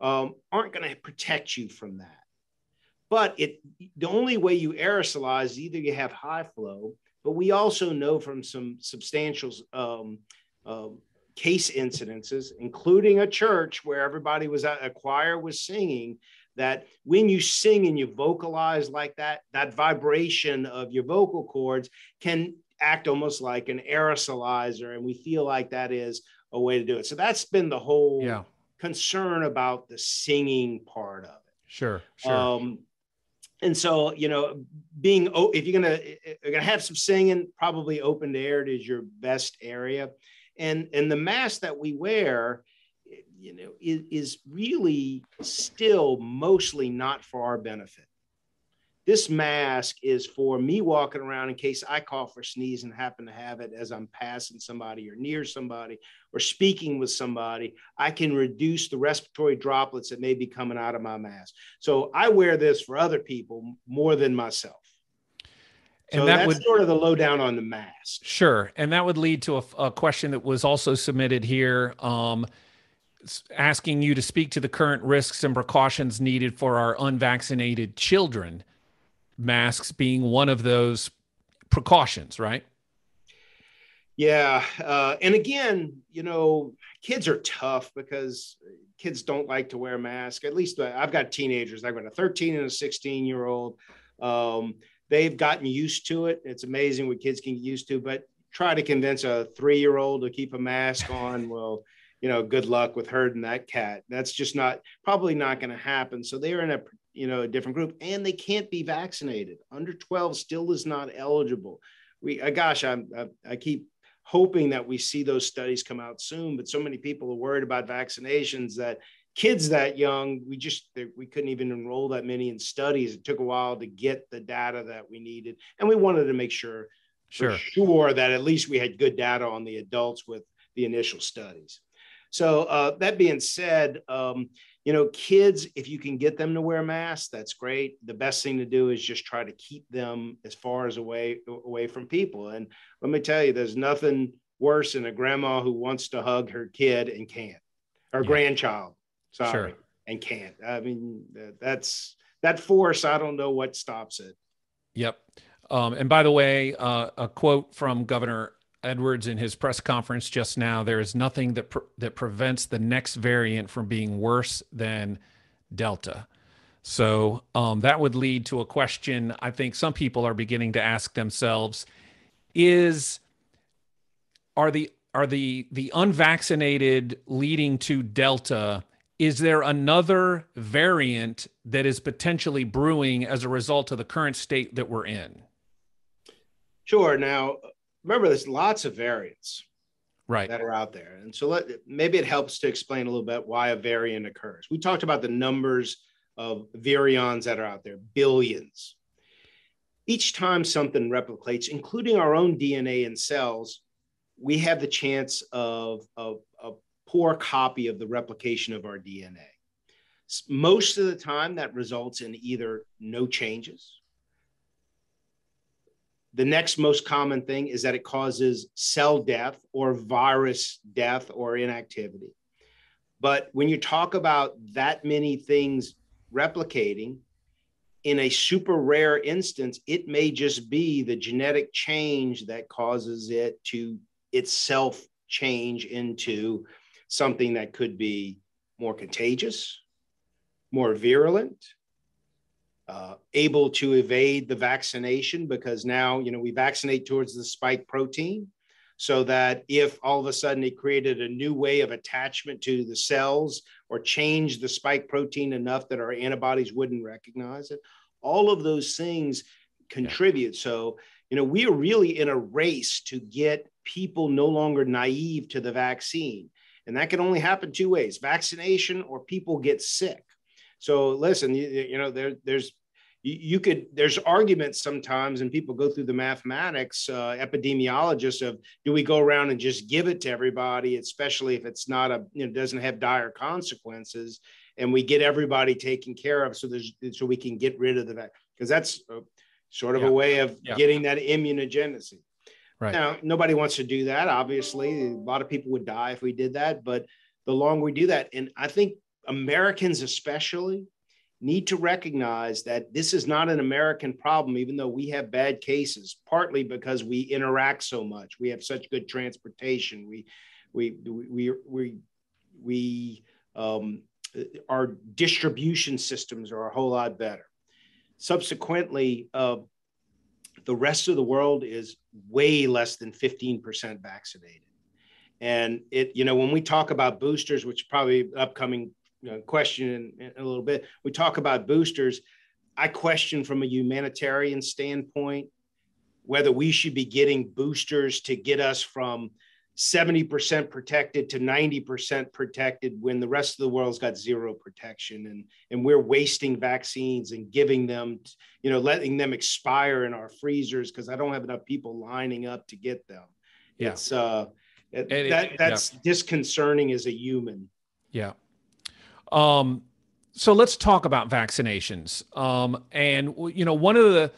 um, aren't going to protect you from that. But it the only way you aerosolize is either you have high flow, but we also know from some substantial um, um, case incidences, including a church where everybody was at a choir was singing, that when you sing and you vocalize like that, that vibration of your vocal cords can act almost like an aerosolizer. And we feel like that is a way to do it. So that's been the whole yeah. concern about the singing part of it. Sure. Sure. Um, and so, you know, being if you're gonna you're gonna have some singing, probably open to air is your best area and and the mask that we wear you know is, is really still mostly not for our benefit this mask is for me walking around in case I cough or sneeze and happen to have it as I'm passing somebody or near somebody or speaking with somebody. I can reduce the respiratory droplets that may be coming out of my mask. So I wear this for other people more than myself. So and that that's would, sort of the lowdown on the mask. Sure, and that would lead to a, a question that was also submitted here, um, asking you to speak to the current risks and precautions needed for our unvaccinated children. Masks being one of those precautions, right? Yeah, uh, and again, you know, kids are tough because kids don't like to wear masks. At least uh, I've got teenagers. I've got a 13 and a 16 year old. Um, they've gotten used to it. It's amazing what kids can get used to, but try to convince a three year old to keep a mask on. Well, you know, good luck with herding that cat. That's just not probably not going to happen. So they are in a you know a different group, and they can't be vaccinated. Under 12 still is not eligible. We, uh, gosh, I'm, I, I keep hoping that we see those studies come out soon. But so many people are worried about vaccinations that kids that young, we just we couldn't even enroll that many in studies. It took a while to get the data that we needed, and we wanted to make sure, sure, sure that at least we had good data on the adults with the initial studies. So uh, that being said, um, you know, kids, if you can get them to wear masks, that's great. The best thing to do is just try to keep them as far as away away from people. And let me tell you, there's nothing worse than a grandma who wants to hug her kid and can't, or yeah. grandchild, sorry, sure. and can't. I mean, that's that force. I don't know what stops it. Yep. Um, and by the way, uh, a quote from Governor Edwards in his press conference just now, there is nothing that pre- that prevents the next variant from being worse than Delta. So um, that would lead to a question. I think some people are beginning to ask themselves: Is are the are the the unvaccinated leading to Delta? Is there another variant that is potentially brewing as a result of the current state that we're in? Sure. Now, remember there's lots of variants right. that are out there. And so let, maybe it helps to explain a little bit why a variant occurs. We talked about the numbers of virions that are out there billions. Each time something replicates including our own dna in cells we have the chance of, of a poor copy of the replication of our dna most of the time that results in either no changes the next most common thing is that it causes cell death or virus death or inactivity. But when you talk about that many things replicating, in a super rare instance, it may just be the genetic change that causes it to itself change into something that could be more contagious, more virulent, uh, able to evade the vaccination because now you know we vaccinate towards the spike protein so that if all of a sudden it created a new way of attachment to the cells or changed the spike protein enough that our antibodies wouldn't recognize it all of those things contribute. Yeah. so you know we are really in a race to get people no longer naive to the vaccine. And that can only happen two ways vaccination or people get sick so listen you, you know there, there's you, could there's arguments sometimes and people go through the mathematics uh, epidemiologists of do we go around and just give it to everybody especially if it's not a you know doesn't have dire consequences and we get everybody taken care of so there's so we can get rid of the vaccine because that's a, sort of yeah. a way of yeah. getting that immunogenicity right now nobody wants to do that obviously a lot of people would die if we did that but the longer we do that and i think americans especially need to recognize that this is not an American problem, even though we have bad cases, partly because we interact so much. We have such good transportation. We, we, we, we, we, um, our distribution systems are a whole lot better. Subsequently, uh, the rest of the world is way less than 15% vaccinated. And it, you know, when we talk about boosters, which probably upcoming question in, in a little bit. We talk about boosters. I question from a humanitarian standpoint whether we should be getting boosters to get us from 70% protected to 90% protected when the rest of the world's got zero protection and and we're wasting vaccines and giving them you know letting them expire in our freezers because I don't have enough people lining up to get them. Yeah. It's uh it, that that's yeah. disconcerting as a human. Yeah. Um, so let's talk about vaccinations. Um, and you know, one of the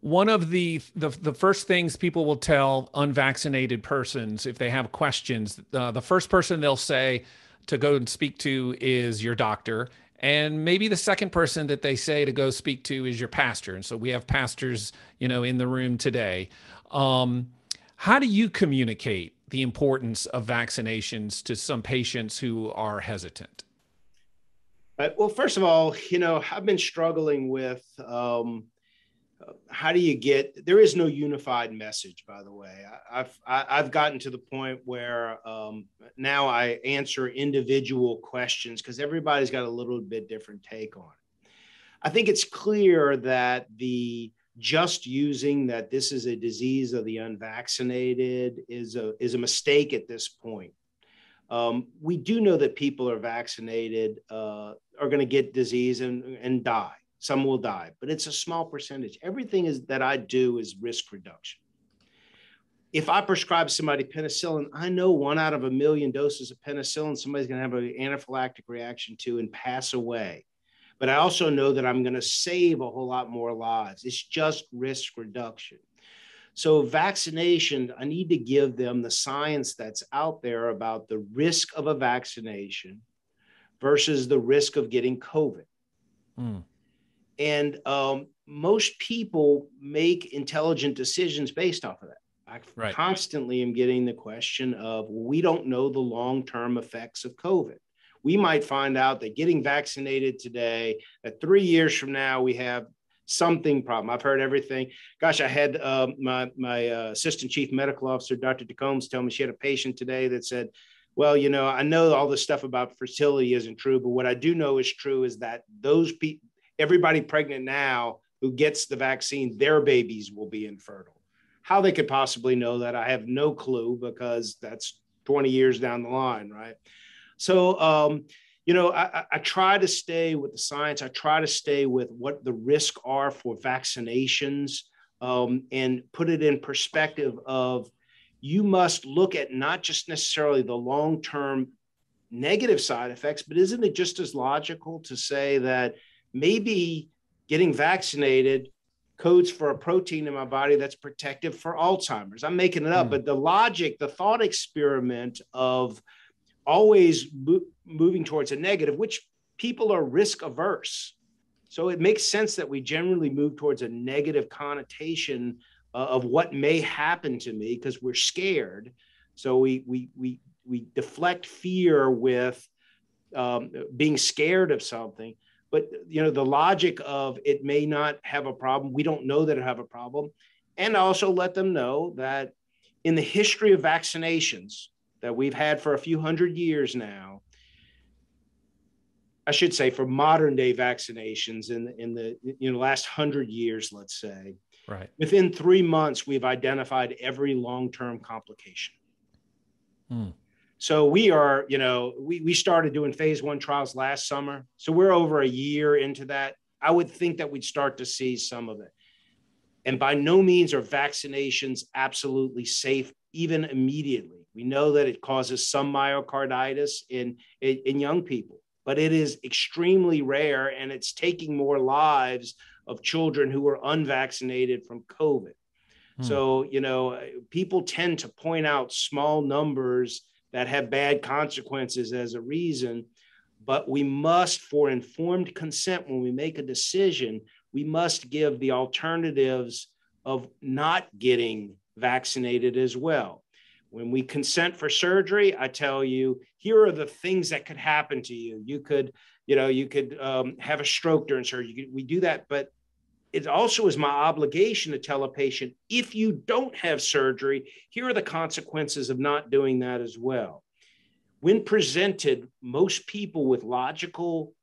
one of the, the the first things people will tell unvaccinated persons if they have questions, uh, the first person they'll say to go and speak to is your doctor, and maybe the second person that they say to go speak to is your pastor. And so we have pastors, you know, in the room today. Um, how do you communicate the importance of vaccinations to some patients who are hesitant? Well, first of all, you know, I've been struggling with um, how do you get there is no unified message by the way. I, have i've gotten to the point where um, now i answer individual questions because everybody's got a little bit different take on it. I think it's clear that the just using that this is a disease of the unvaccinated is a is a mistake at this point. Um, we do know that people are vaccinated uh, are going to get disease and, and die some will die, but it's a small percentage. Everything is that I do is risk reduction. If I prescribe somebody penicillin, I know one out of a million doses of penicillin somebody's going to have an anaphylactic reaction to and pass away. But I also know that I'm going to save a whole lot more lives. It's just risk reduction. So, vaccination, I need to give them the science that's out there about the risk of a vaccination versus the risk of getting COVID. Mm. And um, most people make intelligent decisions based off of that. I right. constantly am getting the question of we don't know the long term effects of COVID. We might find out that getting vaccinated today, that three years from now, we have something problem. I've heard everything. Gosh, I had uh, my my uh, assistant chief medical officer, Dr. DeCombs, tell me she had a patient today that said, "Well, you know, I know all this stuff about fertility isn't true, but what I do know is true is that those people everybody pregnant now who gets the vaccine, their babies will be infertile. How they could possibly know that, I have no clue because that's 20 years down the line, right? So, um, you know, I, I, try to stay with the science. I try to stay with what the risks are for vaccinations um, and put it in perspective of you must look at not just necessarily the long term negative side effects, but isn't it just as logical to say that maybe getting vaccinated codes for a protein in my body that's protective for Alzheimer's. I'm making it up, mm. but the logic, the thought experiment of always mo- moving towards a negative, which people are risk averse. So it makes sense that we generally move towards a negative connotation uh, of what may happen to me because we're scared. So we we we we deflect fear with um, being scared of something but you know the logic of it may not have a problem we don't know that it have a problem and also let them know that in the history of vaccinations that we've had for a few hundred years now i should say for modern day vaccinations in, in the you know last hundred years let's say right within three months we've identified every long-term complication hmm. So we are, you know, we, we started doing phase one trials last summer. So we're over a year into that. I would think that we'd start to see some of it. And by no means are vaccinations absolutely safe, even immediately. We know that it causes some myocarditis in, in, in young people, but it is extremely rare and it's taking more lives of children who were unvaccinated from COVID. Hmm. So, you know, people tend to point out small numbers that have bad consequences as a reason. But we must, for informed consent, when we make a decision, we must give the alternatives of not getting vaccinated as well. When we consent for surgery, I tell you, here are the things that could happen to you. You could, you know, you could um, have a stroke during surgery. We do that, but it also is my obligation to tell a patient if you don't have surgery, here are the consequences of not doing that as well. When presented, most people with logical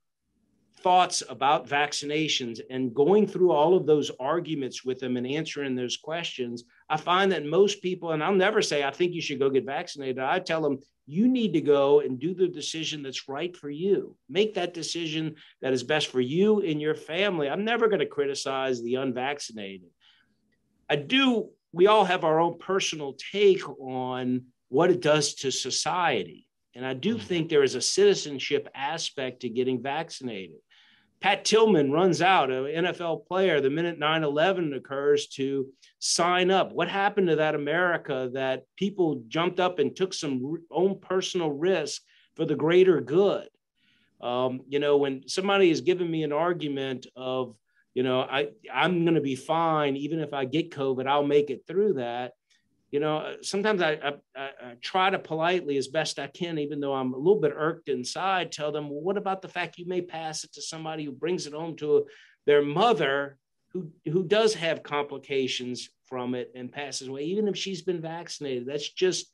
thoughts about vaccinations and going through all of those arguments with them and answering those questions, I find that most people, and I'll never say, I think you should go get vaccinated. I tell them, you need to go and do the decision that's right for you. Make that decision that is best for you and your family. I'm never going to criticize the unvaccinated. I do, we all have our own personal take on what it does to society. And I do mm-hmm. think there is a citizenship aspect to getting vaccinated. Pat Tillman runs out, an NFL player, the minute 9 11 occurs to sign up. What happened to that America that people jumped up and took some own personal risk for the greater good? Um, you know, when somebody is giving me an argument of, you know, I, I'm going to be fine, even if I get COVID, I'll make it through that you know, sometimes I, I, I, try to politely as best I can, even though I'm a little bit irked inside, tell them, well, what about the fact you may pass it to somebody who brings it home to their mother who who does have complications from it and passes away, even if she's been vaccinated. That's just,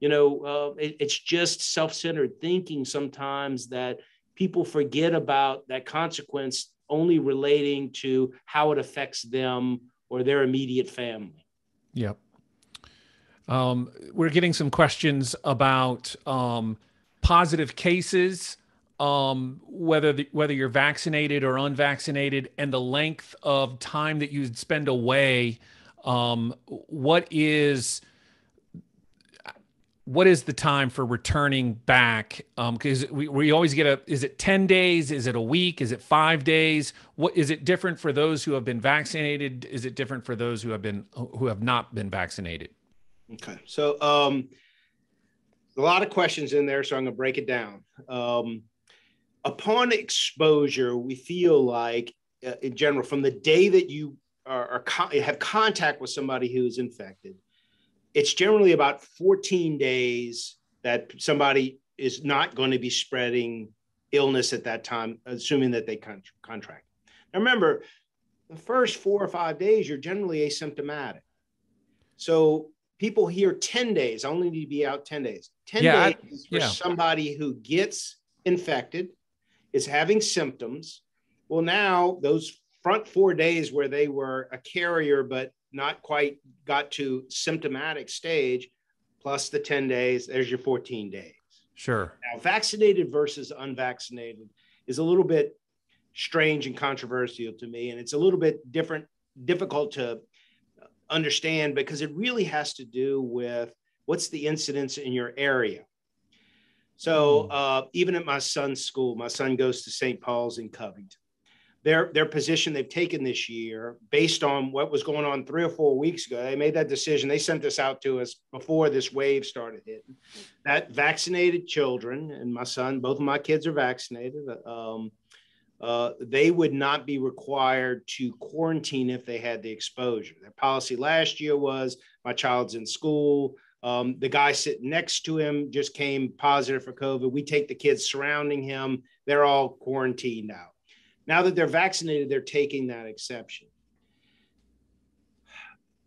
you know, uh, it, it's just self-centered thinking sometimes that people forget about that consequence only relating to how it affects them or their immediate family. Yep. Um, we're getting some questions about um, positive cases, um, whether the, whether you're vaccinated or unvaccinated, and the length of time that you'd spend away. Um, what is what is the time for returning back? Because um, we, we always get a, is it 10 days? Is it a week? Is it five days? What is it different for those who have been vaccinated? Is it different for those who have been, who have not been vaccinated? Okay. So, um, a lot of questions in there, so I'm going to break it down. Um, upon exposure, we feel like, uh, in general, from the day that you are, are have contact with somebody who is infected, it's generally about 14 days that somebody is not going to be spreading illness at that time, assuming that they con- contract. Now, remember, the first four or five days, you're generally asymptomatic. So people hear 10 days, I only need to be out 10 days. 10 yeah, days I, yeah. for somebody who gets infected, is having symptoms. Well, now those front four days where they were a carrier, but not quite got to symptomatic stage, plus the 10 days, there's your 14 days. Sure. Now, vaccinated versus unvaccinated is a little bit strange and controversial to me. And it's a little bit different, difficult to understand because it really has to do with what's the incidence in your area. So hmm. uh, even at my son's school, my son goes to St. Paul's in Covington their their position they've taken this year based on what was going on three or four weeks ago they made that decision they sent this out to us before this wave started hitting that vaccinated children and my son both of my kids are vaccinated um, uh, they would not be required to quarantine if they had the exposure. Their policy last year was my child's in school. Um, the guy sitting next to him just came positive for covid. We take the kids surrounding him. They're all quarantined out. Now that they're vaccinated, they're taking that exception.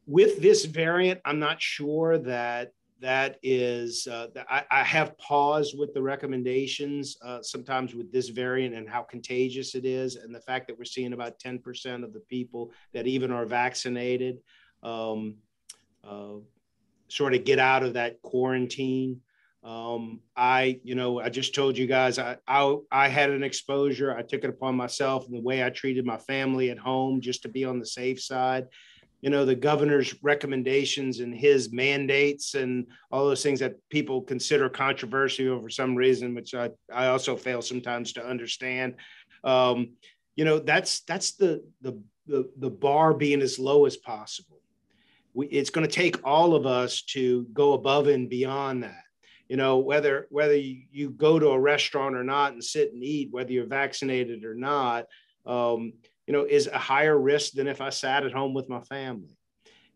With this variant, I'm not sure that that is, uh, I, I, have paused with the recommendations uh, sometimes with this variant and how contagious it is, and the fact that we're seeing about 10% of the people that even are vaccinated um, uh, sort of get out of that quarantine. Um, I, you know, I just told you guys I, I I had an exposure. I took it upon myself and the way I treated my family at home just to be on the safe side. You know, the governor's recommendations and his mandates and all those things that people consider controversial for some reason, which I, I also fail sometimes to understand. Um, you know, that's that's the the the, the bar being as low as possible. We, it's going to take all of us to go above and beyond that you know whether whether you go to a restaurant or not and sit and eat whether you're vaccinated or not um, you know is a higher risk than if i sat at home with my family.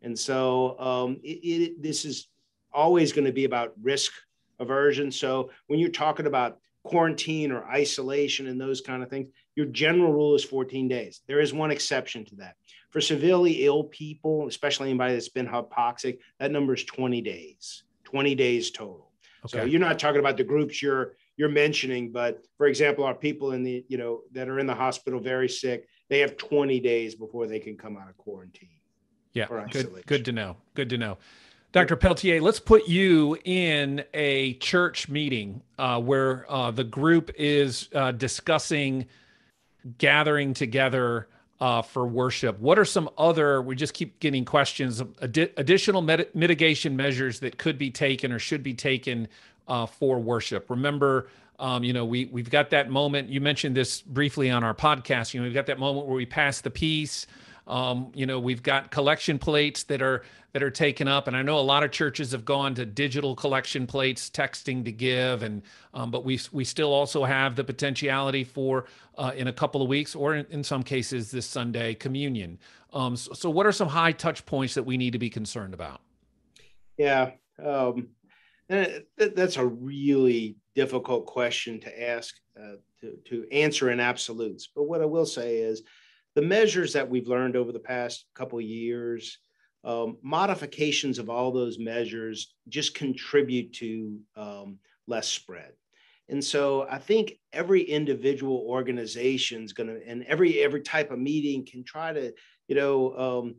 And so um, it, it, this is always going to be about risk aversion. So when you're talking about quarantine or isolation and those kind of things your general rule is 14 days. There is one exception to that. For severely ill people especially anybody that's been hypoxic that number is 20 days 20 days total. Okay. So you're not talking about the groups you're you're mentioning, but for example, our people in the you know that are in the hospital very sick, they have 20 days before they can come out of quarantine. Yeah, good, good to know. Good to know. Dr. Peltier, let's put you in a church meeting uh, where uh, the group is uh, discussing gathering together uh, for worship. What are some other, we just keep getting questions, adi- additional med- mitigation measures that could be taken or should be taken uh, for worship? Remember, um, you know, we, we've got that moment, you mentioned this briefly on our podcast, you know, we've got that moment where we pass the peace. Um, you know, we've got collection plates that are that are taken up, and I know a lot of churches have gone to digital collection plates, texting to give, and um, but we we still also have the potentiality for uh, in a couple of weeks, or in, in some cases this Sunday, communion. Um, so, so, what are some high touch points that we need to be concerned about? Yeah, um, that's a really difficult question to ask uh, to to answer in absolutes. But what I will say is the measures that we've learned over the past couple of years, um, modifications of all those measures just contribute to um, less spread. And so I think every individual organization is going to, and every every type of meeting can try to, you know, um,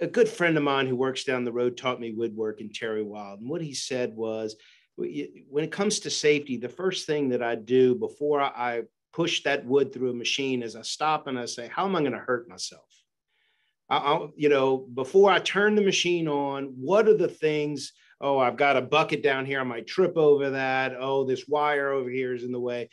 a good friend of mine who works down the road taught me woodworking, Terry Wild, and what he said was, when it comes to safety, the first thing that I do before I push that wood through a machine is I stop and I say, how am I going to hurt myself? I, you know, before I turn the machine on, what are the things oh i've got a bucket down here i might trip over that oh this wire over here is in the way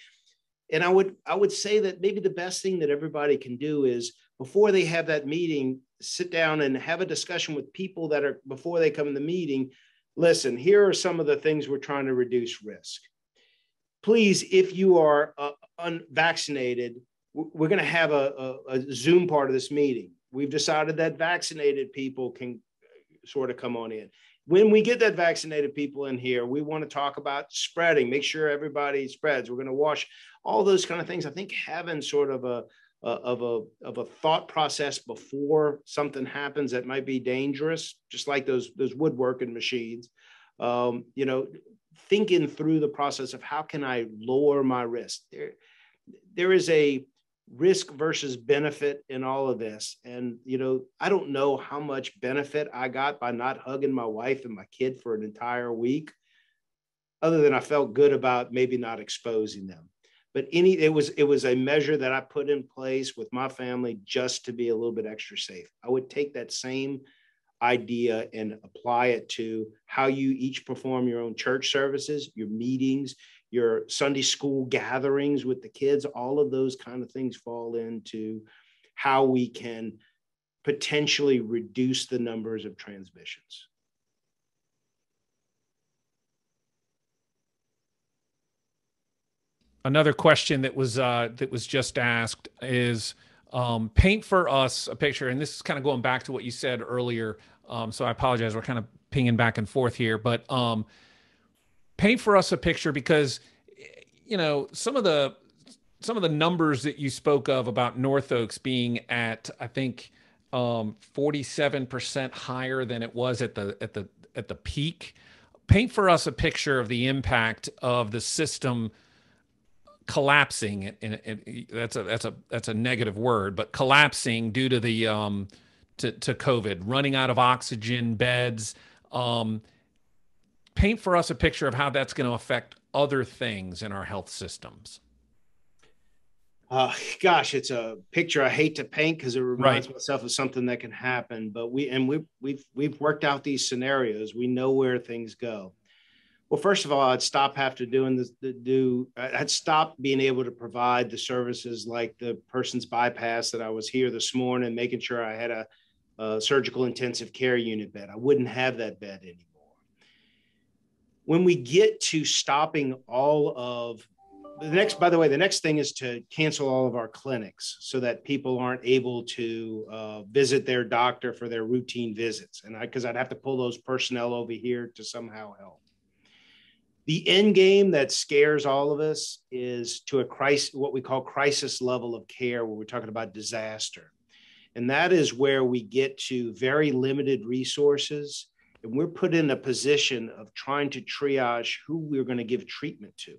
and i would i would say that maybe the best thing that everybody can do is before they have that meeting sit down and have a discussion with people that are before they come in the meeting listen here are some of the things we're trying to reduce risk please if you are uh, unvaccinated we're going to have a, a, a zoom part of this meeting we've decided that vaccinated people can sort of come on in when we get that vaccinated people in here, we want to talk about spreading, make sure everybody spreads. We're going to wash all those kind of things. I think having sort of a, a of a of a thought process before something happens that might be dangerous, just like those those woodworking machines. Um, you know, thinking through the process of how can I lower my risk. There, there is a risk versus benefit in all of this. And, you know, I don't know how much benefit I got by not hugging my wife and my kid for an entire week, other than I felt good about maybe not exposing them. But any it was it was a measure that I put in place with my family just to be a little bit extra safe. I would take that same idea and apply it to how you each perform your own church services, your meetings, your Sunday school gatherings with the kids, all of those kind of things fall into how we can potentially reduce the numbers of transmissions. Another question that was uh, that was just asked is um, paint for us a picture, and this is kind of going back to what you said earlier. Um, so I apologize, we're kind of pinging back and forth here, but um, paint for us a picture because you know some of the some of the numbers that you spoke of about North Oaks being at I think um, 47% higher than it was at the at the at the peak. Paint for us a picture of the impact of the system collapsing and, and, that's a that's a that's a negative word but collapsing due to the um to, to covid running out of oxygen beds um paint for us a picture of how that's going to affect other things in our health systems? Uh, gosh, it's a picture I hate to paint because it reminds right. myself of something that can happen. But we and we we've we've worked out these scenarios. We know where things go. Well, first of all, I'd stop after doing this. The, do I'd stop being able to provide the services like the person's bypass that I was here this morning, making sure I had a, a surgical intensive care unit bed. I wouldn't have that bed anymore when we get to stopping all of the next by the way the next thing is to cancel all of our clinics so that people aren't able to uh, visit their doctor for their routine visits and I, because i'd have to pull those personnel over here to somehow help the end game that scares all of us is to a crisis what we call crisis level of care where we're talking about disaster and that is where we get to very limited resources and we're put in a position of trying to triage who we're going to give treatment to.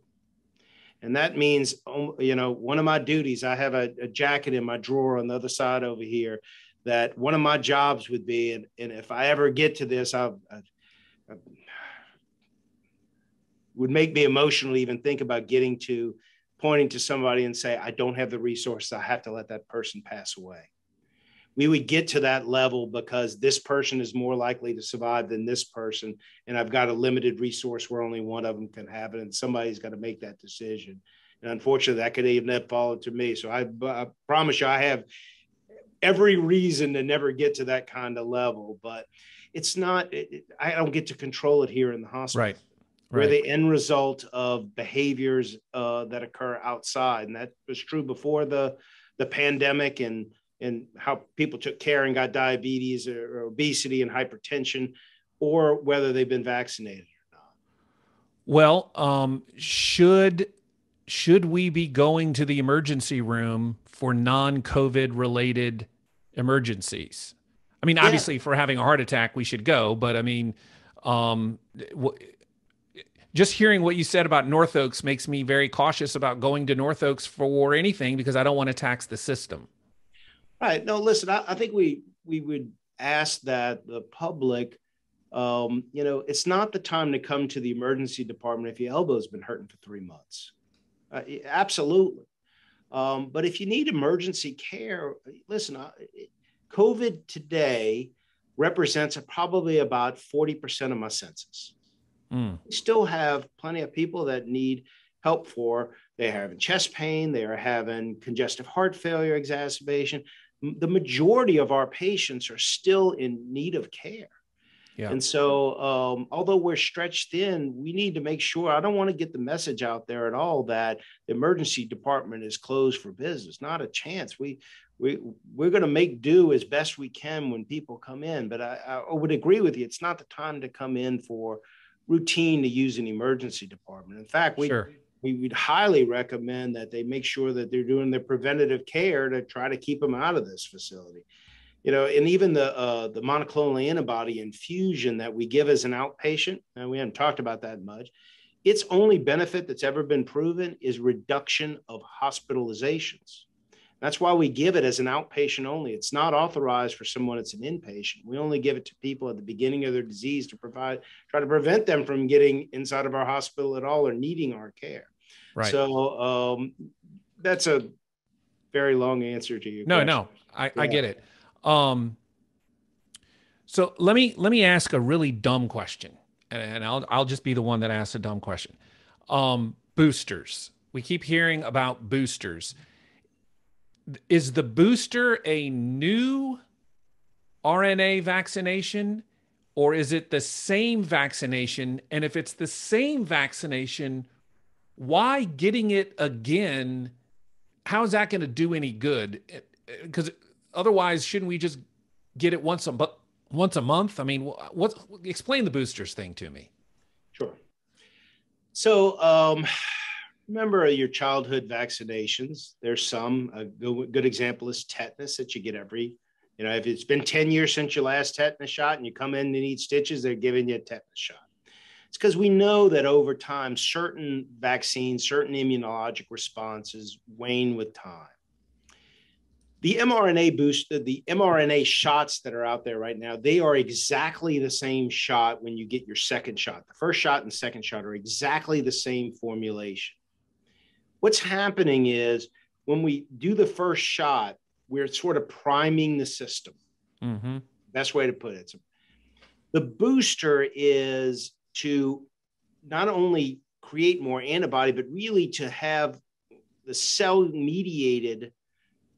And that means, um, you know, one of my duties, I have a, a, jacket in my drawer on the other side over here that one of my jobs would be, and, and if I ever get to this, I, I, I would make me emotional even think about getting to pointing to somebody and say, I don't have the resources. I have to let that person pass away. We would get to that level because this person is more likely to survive than this person and i've got a limited resource where only one of them can have it and somebody's got to make that decision. And unfortunately that could even have fallen to me. So I, I promise you i have every reason to never get to that kind of level but it's not it, i don't get to control it here in the hospital. Right Right. We're the end result of behaviors uh, that occur outside, and that was true before the the pandemic. And and how people took care and got diabetes or, obesity and hypertension, or whether they've been vaccinated or not. Well, um, should should we be going to the emergency room for non-COVID related emergencies? I mean, obviously, yeah. for having a heart attack, we should go, but I mean, um, just hearing what you said about North Oaks makes me very cautious about going to North Oaks for anything because I don't want to tax the system. Right. No, listen, I, I think we we would ask that the public um, you know, it's not the time to come to the emergency department if your elbow's been hurting for three months. Uh, absolutely. Um, but if you need emergency care, listen, uh, COVID today represents probably about 40% of my census. Mm. We still have plenty of people that need help for. They're having chest pain, they are having congestive heart failure exacerbation. The majority of our patients are still in need of care. Yeah. And so, um, although we're stretched thin, we need to make sure. I don't want to get the message out there at all that the emergency department is closed for business. Not a chance. We we we're going to make do as best we can when people come in. But I, I would agree with you. It's not the time to come in for routine to use an emergency department. In fact, we. Sure. We would highly recommend that they make sure that they're doing their preventative care to try to keep them out of this facility you know, and even the uh, the monoclonal antibody infusion that we give as an outpatient, and we haven't talked about that much. Its only benefit that's ever been proven is reduction of hospitalizations. That's why we give it as an outpatient only. It's not authorized for someone that's an inpatient. We only give it to people at the beginning of their disease to provide, try to prevent them from getting inside of our hospital at all or needing our care. Right. So um, that's a very long answer to you. No, question. no, I, yeah. I get it. Um, so let me let me ask a really dumb question, and I'll I'll just be the one that asks a dumb question. Um, boosters. We keep hearing about boosters. Is the booster a new RNA vaccination, or is it the same vaccination? And if it's the same vaccination, why getting it again? How is that going to do any good? Because otherwise, shouldn't we just get it once a but once a month? I mean, what? Explain the boosters thing to me. Sure. So, um, remember your childhood vaccinations. There's some. A good, good example is tetanus that you get every. You know, if it's been 10 years since your last tetanus shot and you come in and need stitches, they're giving you a tetanus shot. It's because we know that over time, certain vaccines, certain immunologic responses wane with time the mRNA booster, the mRNA shots that are out there right now, they are exactly the same shot when you get your second shot. The first shot and second shot are exactly the same formulation. What's happening is when we do the first shot, we're sort of priming the system. Mm-hmm. Best way to put it. So the booster is to not only create more antibody, but really to have the cell mediated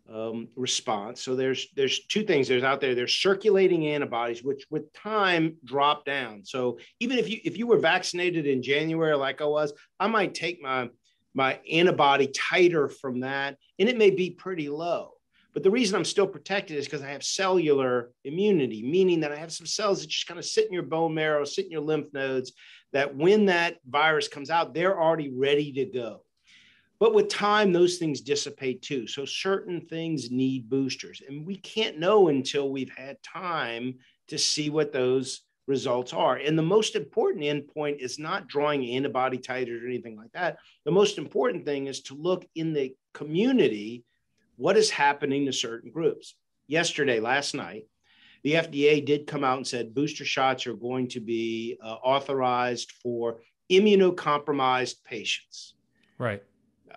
um, response. So there's there's two things. There's out there. There's circulating antibodies, which with time drop down. So even if you if you were vaccinated in January, like I was, I might take my my antibody titer from that, and it may be pretty low. But the reason I'm still protected is because I have cellular immunity, meaning that I have some cells that just kind of sit in your bone marrow, sit in your lymph nodes, that when that virus comes out, they're already ready to go. But with time, those things dissipate too. So certain things need boosters. And we can't know until we've had time to see what those results are. And the most important endpoint is not drawing antibody titers or anything like that. The most important thing is to look in the community what is happening to certain groups. Yesterday, last night, the FDA did come out and said booster shots are going to be uh, authorized for immunocompromised patients. Right.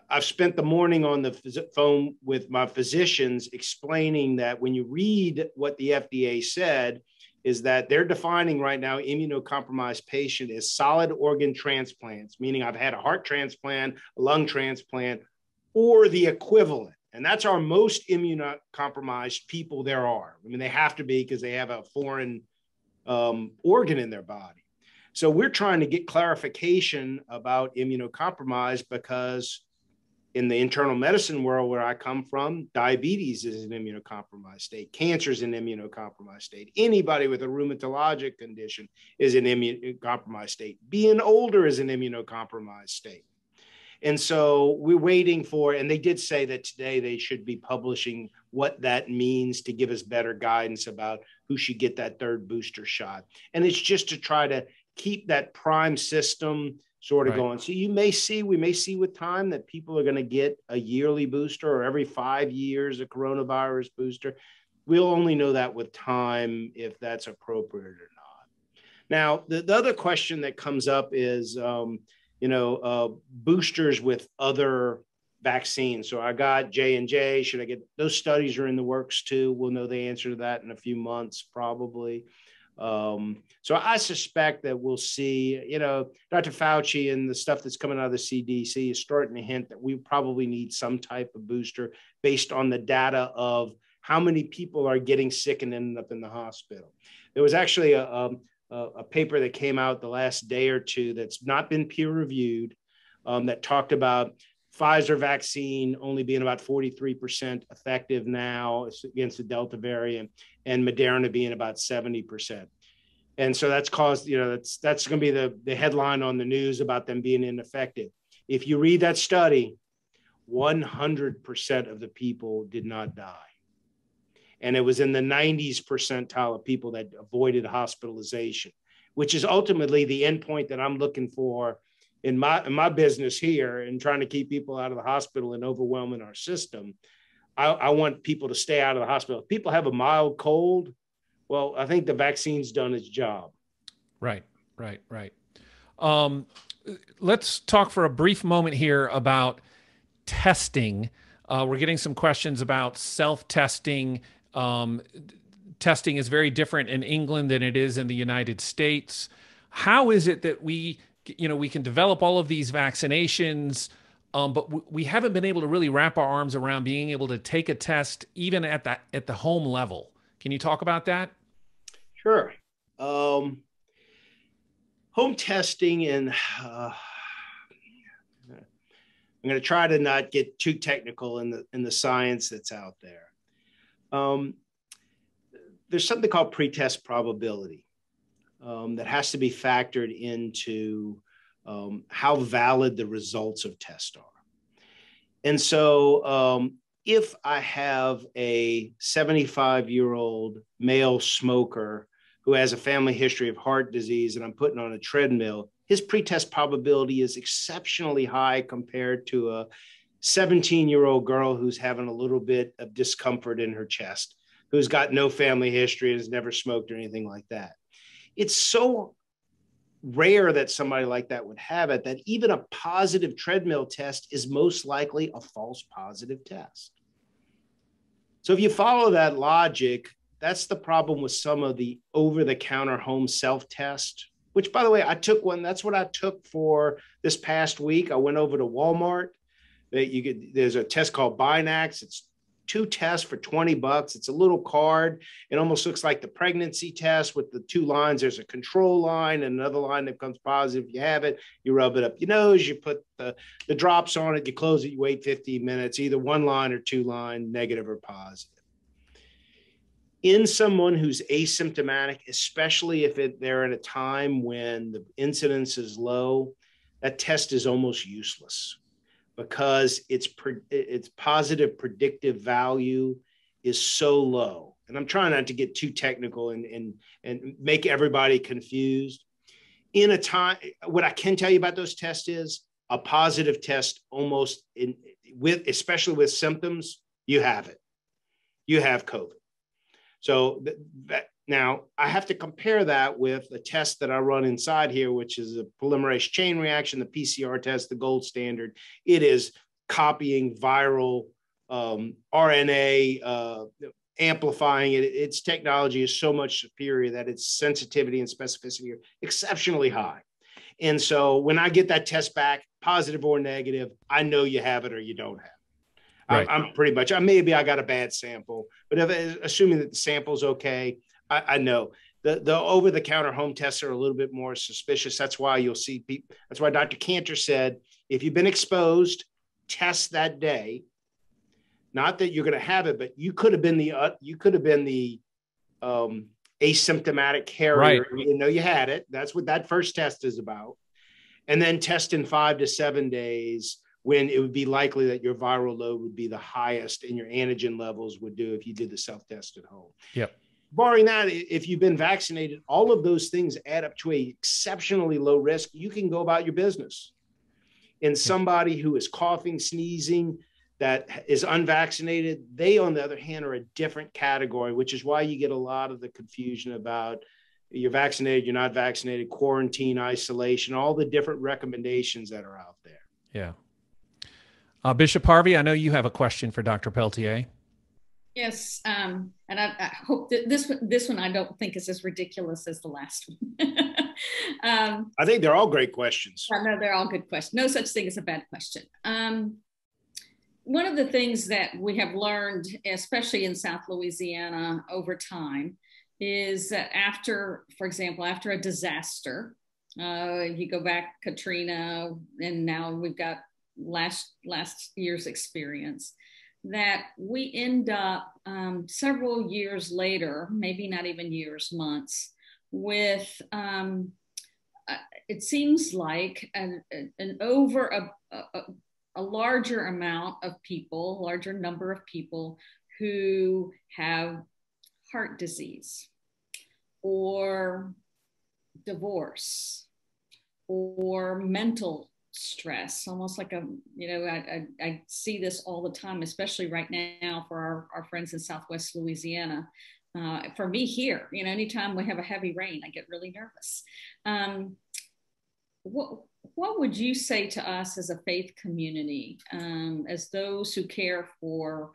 I've spent the morning on the phone with my physicians explaining that when you read what the FDA said, is that they're defining right now immunocompromised patient as solid organ transplants, meaning I've had a heart transplant, a lung transplant, or the equivalent. And that's our most immunocompromised people there are. I mean, they have to be because they have a foreign um, organ in their body. So we're trying to get clarification about immunocompromised because in the internal medicine world where I come from, diabetes is an immunocompromised state, cancer is an immunocompromised state, anybody with a rheumatologic condition is an immunocompromised state, being older is an immunocompromised state. And so we're waiting for, and they did say that today they should be publishing what that means to give us better guidance about who should get that third booster shot. And it's just to try to keep that prime system sort of right. going. So you may see, we may see with time that people are going to get a yearly booster or every five years a coronavirus booster. We'll only know that with time if that's appropriate or not. Now, the, the other question that comes up is, um, you know, uh, boosters with other vaccines. So I got J and J. Should I get those studies are in the works too? We'll know the answer to that in a few months, probably. Um, so I suspect that we'll see, you know, Dr. Fauci and the stuff that's coming out of the CDC is starting to hint that we probably need some type of booster based on the data of how many people are getting sick and ending up in the hospital. There was actually a, a, a paper that came out the last day or two that's not been peer reviewed um, that talked about Pfizer vaccine only being about 43% effective now against the Delta variant, and Moderna being about 70%. And so that's caused, you know, that's that's going to be the, the headline on the news about them being ineffective. If you read that study, 100% of the people did not die. And it was in the 90s percentile of people that avoided hospitalization, which is ultimately the endpoint that I'm looking for in my in my business here and trying to keep people out of the hospital and overwhelming our system, I, I want people to stay out of the hospital. If people have a mild cold, well, I think the vaccine's done its job. Right, right, right. Um, let's talk for a brief moment here about testing. Uh, we're getting some questions about self testing. Um, testing is very different in England than it is in the United States. How is it that we you know, we can develop all of these vaccinations, um, but w- we haven't been able to really wrap our arms around being able to take a test even at that at the home level. Can you talk about that? Sure. Um, home testing and uh, I'm going to try to not get too technical in the in the science that's out there. Um, there's something called pretest probability um, that has to be factored into um, how valid the results of tests are. And so, um, if I have a 75 year old male smoker who has a family history of heart disease and I'm putting on a treadmill, his pretest probability is exceptionally high compared to a 17 year old girl who's having a little bit of discomfort in her chest, who's got no family history and has never smoked or anything like that it's so rare that somebody like that would have it that even a positive treadmill test is most likely a false positive test. So if you follow that logic, that's the problem with some of the over the counter home self test, which by the way, I took one. That's what I took for this past week. I went over to Walmart. That you get there's a test called Binax. It's two tests for 20 bucks. It's a little card. It almost looks like the pregnancy test with the two lines. There's a control line and another line that comes positive. You have it, you rub it up your nose, you put the, the drops on it, you close it, you wait 15 minutes, either one line or two line, negative or positive. In someone who's asymptomatic, especially if it, they're at a time when the incidence is low, that test is almost useless because its its positive predictive value is so low. And I'm trying not to get too technical and and and make everybody confused. In a time, what I can tell you about those tests is a positive test almost in with especially with symptoms, you have it. You have COVID. So that now, I have to compare that with a test that I run inside here, which is a polymerase chain reaction, the PCR test, the gold standard. It is copying viral um, RNA, uh, amplifying it. Its technology is so much superior that its sensitivity and specificity are exceptionally high. And so when I get that test back, positive or negative, I know you have it or you don't have it. Right. I'm, pretty much, I maybe I got a bad sample, but if, assuming that the sample's okay, I, I know the, the over the counter home tests are a little bit more suspicious. That's why you'll see people. That's why Dr. Kanter said if you've been exposed, test that day. Not that you're going to have it, but you could have been the uh, you could have been the um, asymptomatic carrier. Right. You know you had it. That's what that first test is about. And then test in five to seven days when it would be likely that your viral load would be the highest and your antigen levels would do if you did the self test at home. Yep. Barring that, if you've been vaccinated, all of those things add up to a exceptionally low risk. You can go about your business. And somebody who is coughing, sneezing, that is unvaccinated, they, on the other hand, are a different category, which is why you get a lot of the confusion about you're vaccinated, you're not vaccinated, quarantine, isolation, all the different recommendations that are out there. Yeah. Uh, Bishop Harvey, I know you have a question for Dr. Peltier. Yes, um, and I, I, hope that this one, this one I don't think is as ridiculous as the last one. um, I think they're all great questions. I know they're all good questions. No such thing as a bad question. Um, one of the things that we have learned, especially in South Louisiana over time, is that after, for example, after a disaster, uh, if you go back Katrina, and now we've got last last year's experience, that we end up um, several years later, maybe not even years, months, with um, uh, it seems like an, an over a, a, a larger amount of people, larger number of people who have heart disease or divorce or mental stress almost like a you know I, I, I, see this all the time especially right now for our, our friends in southwest louisiana. Uh, for me here you know anytime we have a heavy rain i get really nervous. Um, what, what would you say to us as a faith community um, as those who care for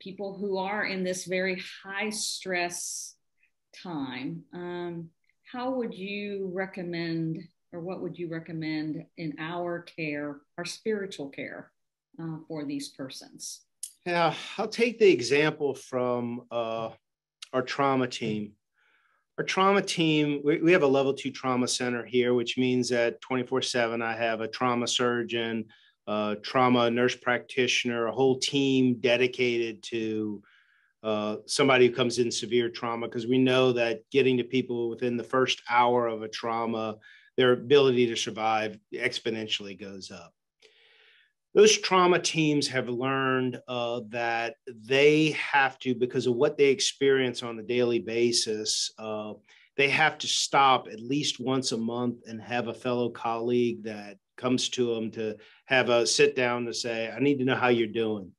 people who are in this very high stress time um, how would you recommend or what would you recommend in our care, our spiritual care uh, for these persons? Yeah, I'll take the example from uh, our trauma team. Our trauma team, we, we have a level two trauma center here, which means that 24 7, I have a trauma surgeon, trauma nurse practitioner, a whole team dedicated to uh, somebody who comes in severe trauma because we know that getting to people within the first hour of a trauma their ability to survive exponentially goes up. Those trauma teams have learned uh, that they have to, because of what they experience on a daily basis, uh, they have to stop at least once a month and have a fellow colleague that comes to them to have a sit down to say, I need to know how you're doing.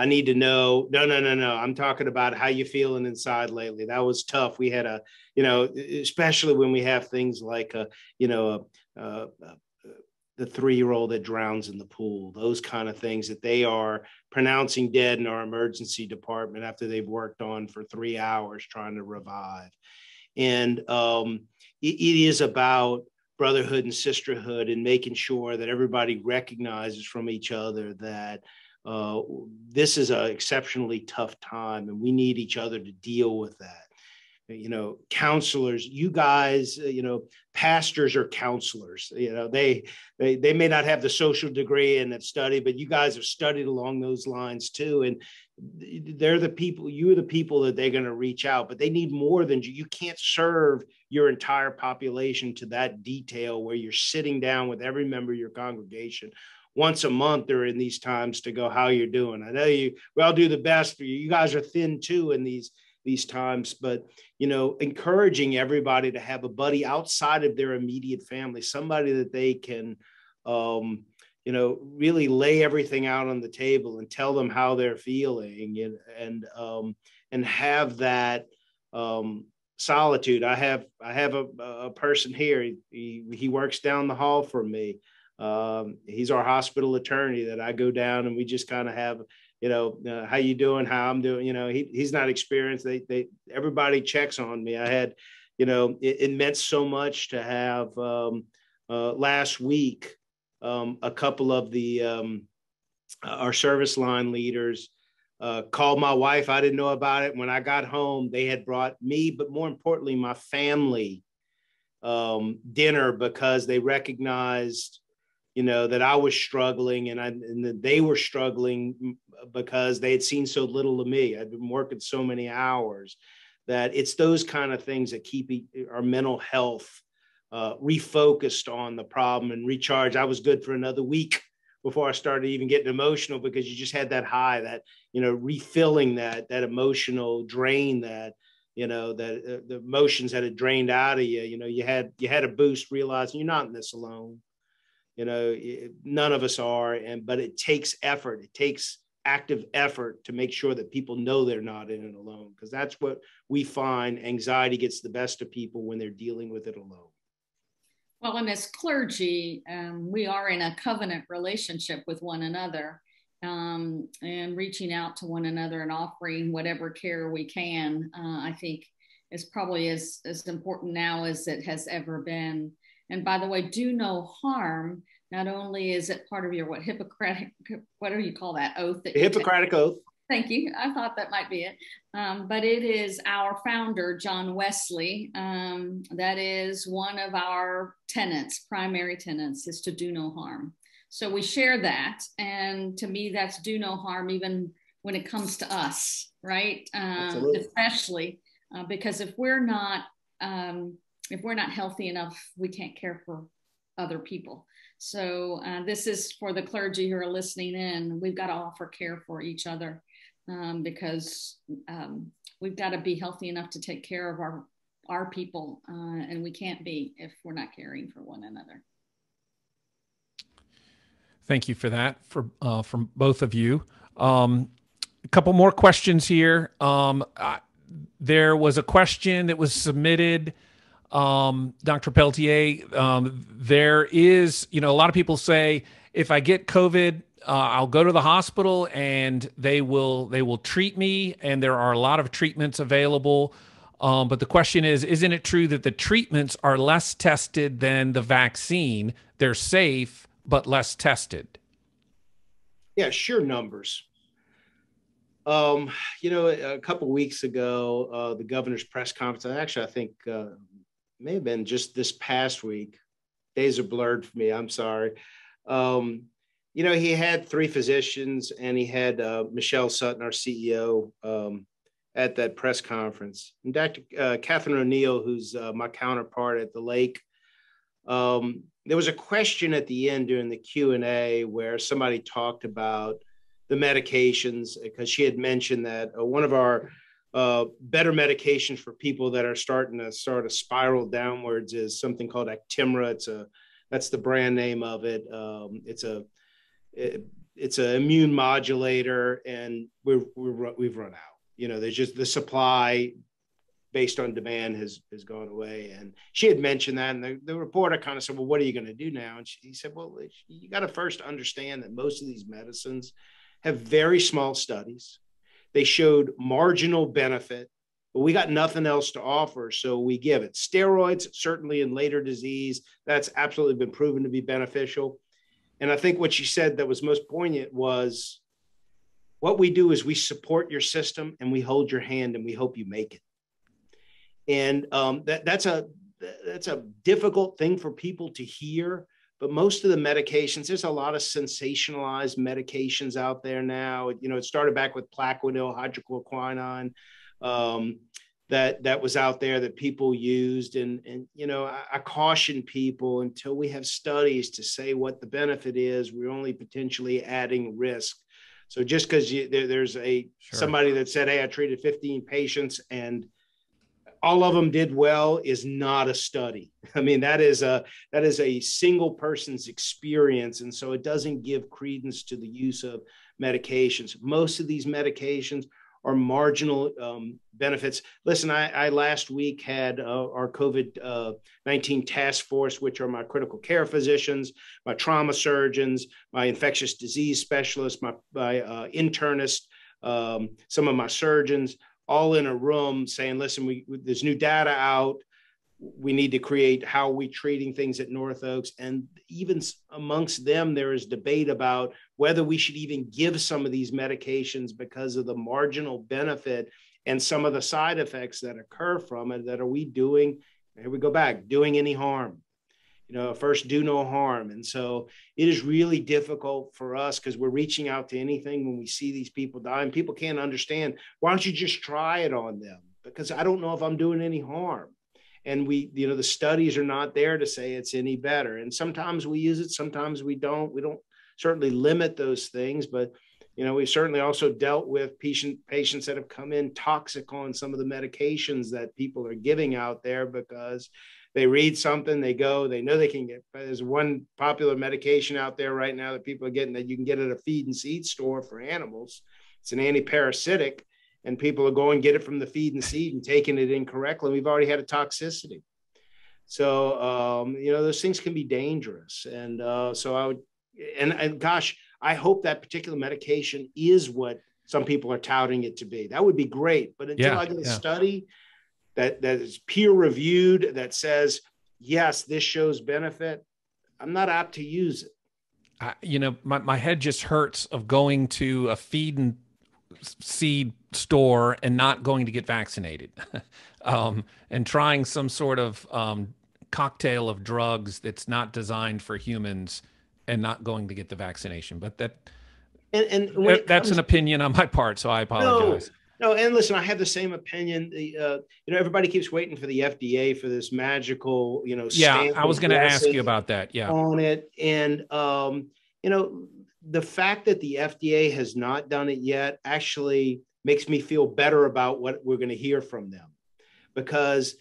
I need to know. No, no, no, no. I'm talking about how you feeling inside lately. That was tough. We had a, you know, especially when we have things like a, you know, a, a, a the three-year-old that drowns in the pool. Those kind of things that they are pronouncing dead in our emergency department after they've worked on for three hours trying to revive. And um, it, it is about brotherhood and sisterhood and making sure that everybody recognizes from each other that uh, this is an exceptionally tough time and we need each other to deal with that. You know counselors you guys uh, you know pastors are counselors. You know they they they may not have the social degree and have studied but you guys have studied along those lines too and they're the people you're the people that they're going to reach out but they need more than you. You can't serve your entire population to that detail where you're sitting down with every member of your congregation once a month during these times to go how you're doing? I know you we all do the best for you. You guys are thin too in these these times but you know encouraging everybody to have a buddy outside of their immediate family somebody that they can um you know really lay everything out on the table and tell them how they're feeling and and um and have that um solitude. I have i have a, a person here. He, he works down the hall from me um, he's our hospital attorney that I go down and we just kind of have, you know, uh, how you doing, how I'm doing. You know, he, he's not experienced. They they everybody checks on me. I had, you know, it, it meant so much to have um, uh, last week um, a couple of the um, our service line leaders. Uh, called my wife. I didn't know about it. When I got home, they had brought me, but more importantly, my family um, dinner because they recognized you know that I was struggling and I and that they were struggling because they had seen so little of me. I'd been working so many hours that it's those kind of things that keep our mental health uh, refocused on the problem and recharged. I was good for another week before I started even getting emotional because you just had that high, that you know, refilling that that emotional drain that you know that uh, the emotions that had drained out of you. You know, you had you had a boost, realizing you're not in this alone. You know, none of us are, and but it takes effort. It takes active effort to make sure that people know they're not in it alone because that's what we find anxiety gets the best of people when they're dealing with it alone well, and as clergy, um, we are in a covenant relationship with one another um, and reaching out to one another and offering whatever care we can, uh, I think is probably as, as important now as it has ever been. And by the way, do no harm. Not only is it part of your what Hippocratic, what do you call that oath? That Hippocratic oath. Thank you. I thought that might be it. Um, but it is our founder, John Wesley. Um, that is one of our tenants, primary tenants, is to do no harm. So we share that. And to me, that's do no harm, even when it comes to us, right? Um, especially uh, because if we're not, um, if we're not healthy enough, we can't care for other people. So uh, this is for the clergy who are listening in. We've got to offer care for each other um, because um, we've got to be healthy enough to take care of our our people, uh, and we can't be if we're not caring for one another. Thank you for that for uh, from both of you. Um, a couple more questions here. Um, there was a question that was submitted. Um, Dr. Peltier, um, there is, you know, a lot of people say if I get COVID, uh, I'll go to the hospital and they will they will treat me, and there are a lot of treatments available. Um, but the question is, isn't it true that the treatments are less tested than the vaccine? They're safe, but less tested. Yeah, sure numbers. Um, you know, a couple weeks ago, uh, the governor's press conference. Actually, I think uh, may have been just this past week. Days are blurred for me. I'm sorry. Um, you know, he had three physicians and he had uh, Michelle Sutton, our CEO, um, at that press conference. And Dr. Uh, Catherine O'Neal, who's uh, my counterpart at the Lake, um, there was a question at the end during the Q&A where somebody talked about the medications because she had mentioned that uh, one of our uh, better medications for people that are starting to sort of spiral downwards is something called Actimra. It's a that's the brand name of it. Um, it's a it, it's an immune modulator, and we're, we're we've run out. You know, there's just the supply based on demand has has gone away. And she had mentioned that, and the, the reporter kind of said, "Well, what are you going to do now?" And she, he said, "Well, you got to first understand that most of these medicines have very small studies. They showed marginal benefit, but we got nothing else to offer, so we give it. Steroids, certainly in later disease, that's absolutely been proven to be beneficial. And I think what she said that was most poignant was what we do is we support your system and we hold your hand and we hope you make it. And um, that, that's a that's a difficult thing for people to hear. But most of the medications, there's a lot of sensationalized medications out there now. You know, it started back with Plaquenil, hydroquinone. Um, that that was out there that people used and and you know I, I, caution people until we have studies to say what the benefit is we're only potentially adding risk so just because there, there's a sure. somebody that said hey i treated 15 patients and all of them did well is not a study. I mean that is a that is a single person's experience. And so it doesn't give credence to the use of medications. Most of these medications are marginal um, benefits. Listen, I, I, last week had uh, our COVID uh, 19 task force, which are my critical care physicians, my trauma surgeons, my infectious disease specialists, my, my uh, internist, um, some of my surgeons, all in a room saying, listen, we, there's new data out we need to create how are we treating things at North Oaks. And even amongst them, there is debate about whether we should even give some of these medications because of the marginal benefit and some of the side effects that occur from it. That are we doing? Here we go back, doing any harm? You know, first do no harm. And so it is really difficult for us because we're reaching out to anything when we see these people die and people can't understand. Why don't you just try it on them? Because I don't know if I'm doing any harm and we you know the studies are not there to say it's any better and sometimes we use it sometimes we don't we don't certainly limit those things but you know we've certainly also dealt with patient patients that have come in toxic on some of the medications that people are giving out there because they read something they go they know they can get there's one popular medication out there right now that people are getting that you can get at a feed and seed store for animals it's an anti-parasitic and people are going get it from the feed and seed and taking it incorrectly. We've already had a toxicity. So, um, you know, those things can be dangerous. And uh, so I would, and, and gosh, I hope that particular medication is what some people are touting it to be. That would be great. But until yeah, I get a yeah. study that, that is peer reviewed that says, yes, this shows benefit, I'm not apt to use it. I, you know, my, my head just hurts of going to a feed and seed store and not going to get vaccinated um, and trying some sort of um, cocktail of drugs that's not designed for humans and not going to get the vaccination. But that, and, and that, that's comes, an opinion on my part, so I apologize. No, and listen, I have the same opinion. The uh, you know everybody keeps waiting for the FDA for this magical, you know. Yeah, I was going to ask you about that. Yeah, on it, and um, you know the fact that the FDA has not done it yet actually makes me feel better about what we're going to hear from them because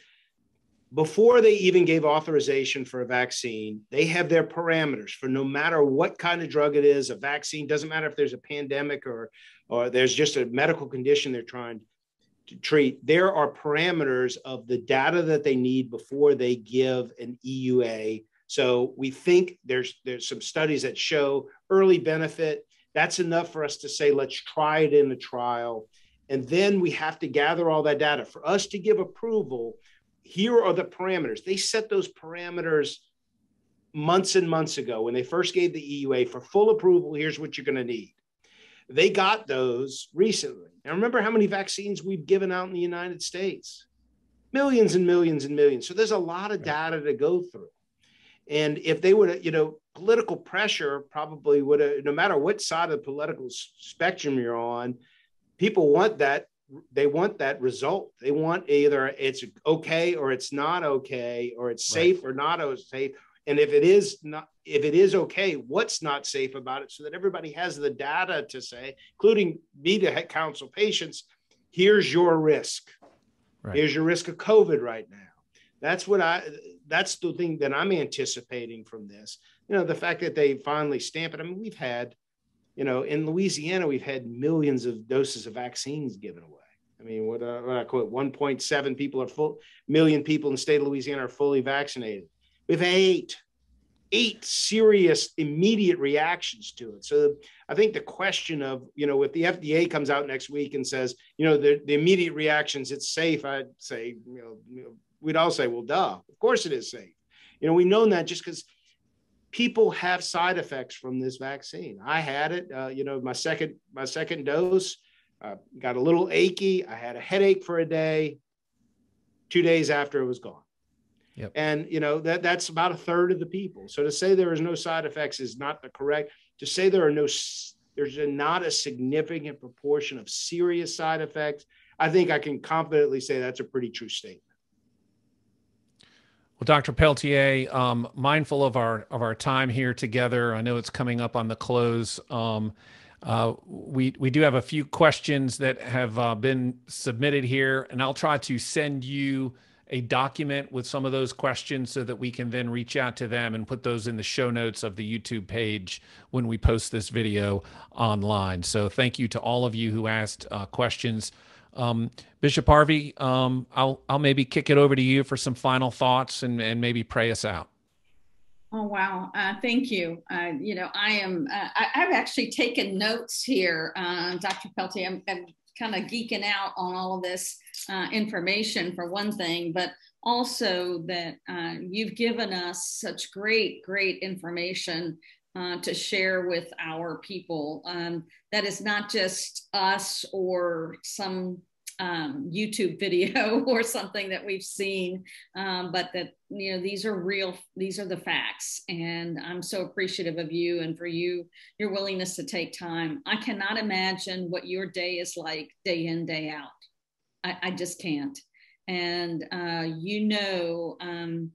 before they even gave authorization for a vaccine, they have their parameters for no matter what kind of drug it is, a vaccine doesn't matter if there's a pandemic or or there's just a medical condition they're trying to treat. There are parameters of the data that they need before they give an EUA so we think there's there's some studies that show early benefit. That's enough for us to say let's try it in a trial. And then we have to gather all that data. For us to give approval, here are the parameters. They set those parameters months and months ago when they first gave the EUA for full approval. Here's what you're going to need. They got those recently. Now, remember how many vaccines we've given out in the United States? Millions and millions and millions. So there's a lot of data to go through. And if they would, you know, political pressure probably would have, no matter what side of the political spectrum you're on, people want that. They want that result. They want either it's okay or it's not okay, or it's safe right. or not safe. And if it is not, if it is okay, what's not safe about it, so that everybody has the data to say, including me to counsel patients, here's your risk. Right. Here's your risk of COVID right now. That's what I that's the thing that I'm anticipating from this. You know, the fact that they finally stamp it. I mean, we've had, you know, in Louisiana, we've had millions of doses of vaccines given away. I mean, what, uh, what I quote, 1.7 people are full million people in the state of Louisiana are fully vaccinated. We've had eight, eight serious immediate reactions to it. So I think the question of, you know, if the FDA comes out next week and says, you know, the, the immediate reactions, it's safe, I'd say, you know we'd all say, well, duh, of course it is safe. You know, we know that just because people have side effects from this vaccine. I had it, uh, you know, my second my second dose, uh, got a little achy. I had a headache for a day. Two days after, it was gone. Yep. And you know that that's about a third of the people. So to say there is no side effects is not the correct. To say there are no there's a, not a significant proportion of serious side effects. I think I can confidently say that's a pretty true statement. Well, Dr. Peltier, um, mindful of our of our time here together, I know it's coming up on the close. Um, uh, we we do have a few questions that have uh, been submitted here, and I'll try to send you a document with some of those questions so that we can then reach out to them and put those in the show notes of the YouTube page when we post this video online. So thank you to all of you who asked uh, questions. Um, Bishop Harvey, um, I'll I'll maybe kick it over to you for some final thoughts and and maybe pray us out. Oh wow! Uh, thank you. Uh, you know, I am. Uh, I, have actually taken notes here, uh, Dr. Pelty. I'm, I'm kind of geeking out on all of this uh, information for one thing, but also that uh, you've given us such great, great information uh, to share with our people. Um, that is not just us or some um, YouTube video or something that we've seen, um, but that you know these are real. These are the facts, and I'm so appreciative of you and for you your willingness to take time. I cannot imagine what your day is like day in day out. I, I just can't. And uh, you know um,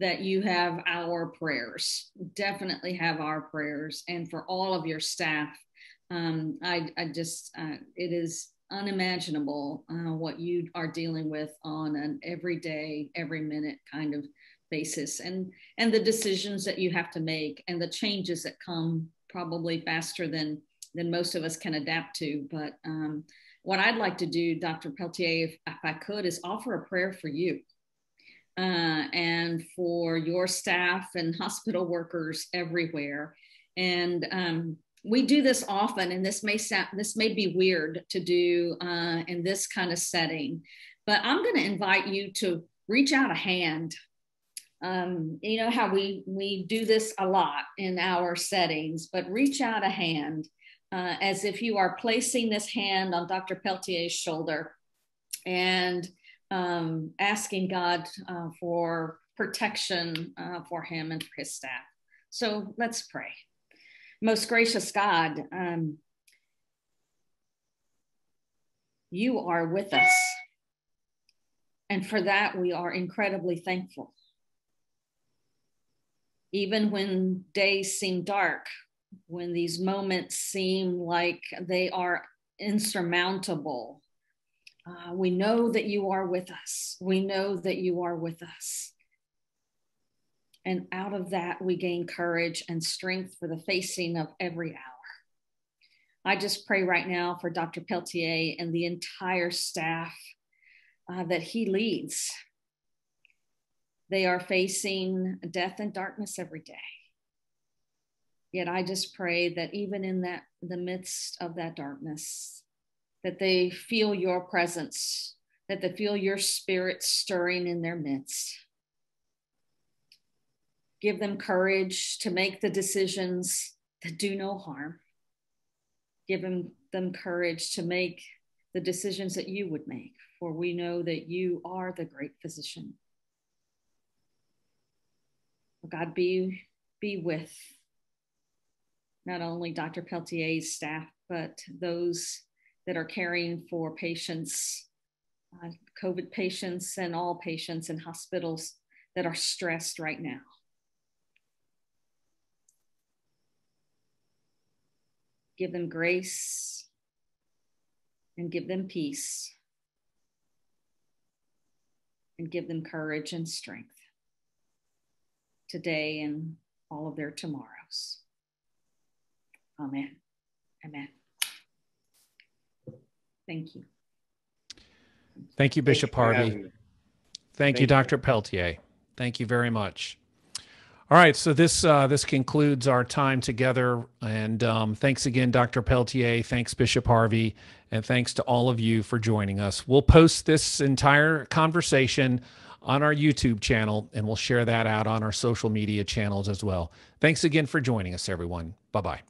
that you have our prayers, definitely have our prayers. And for all of your staff, um, I, I, just, uh, it is unimaginable uh, what you are dealing with on an everyday, every minute kind of basis and and the decisions that you have to make and the changes that come probably faster than than most of us can adapt to but um, what i'd like to do dr peltier if, if i could is offer a prayer for you uh, and for your staff and hospital workers everywhere. And um, we do this often and this may sound this may be weird to do uh, in this kind of setting but i'm going to invite you to reach out a hand. Um, you know how we we do this a lot in our settings but reach out a hand uh, as if you are placing this hand on dr peltier's shoulder and um, asking god uh, for protection uh, for him and for his staff. So let's pray. Most gracious god um, you are with us. And for that we are incredibly thankful. Even when days seem dark, when these moments seem like they are insurmountable, uh, we know that you are with us. We know that you are with us. And out of that, we gain courage and strength for the facing of every hour. I just pray right now for Dr. Peltier and the entire staff uh, that he leads, they are facing death and darkness every day. Yet I just pray that even in that the midst of that darkness, that they feel your presence, that they feel your spirit stirring in their midst. Give them courage to make the decisions that do no harm. Give them, them courage to make the decisions that you would make, for we know that you are the great physician. God be be with not only Dr. Peltier's staff, but those that are caring for patients, uh, COVID patients, and all patients in hospitals that are stressed right now. Give them grace and give them peace and give them courage and strength today and all of their tomorrows. Amen. Amen. Thank you. Thank you, Bishop Harvey. Thank, Thank you, Dr. Peltier. Thank you very much. All right, so this uh, this concludes our time together, and um, thanks again, Dr. Peltier. Thanks, Bishop Harvey, and thanks to all of you for joining us. We'll post this entire conversation on our YouTube channel, and we'll share that out on our social media channels as well. Thanks again for joining us, everyone. Bye bye.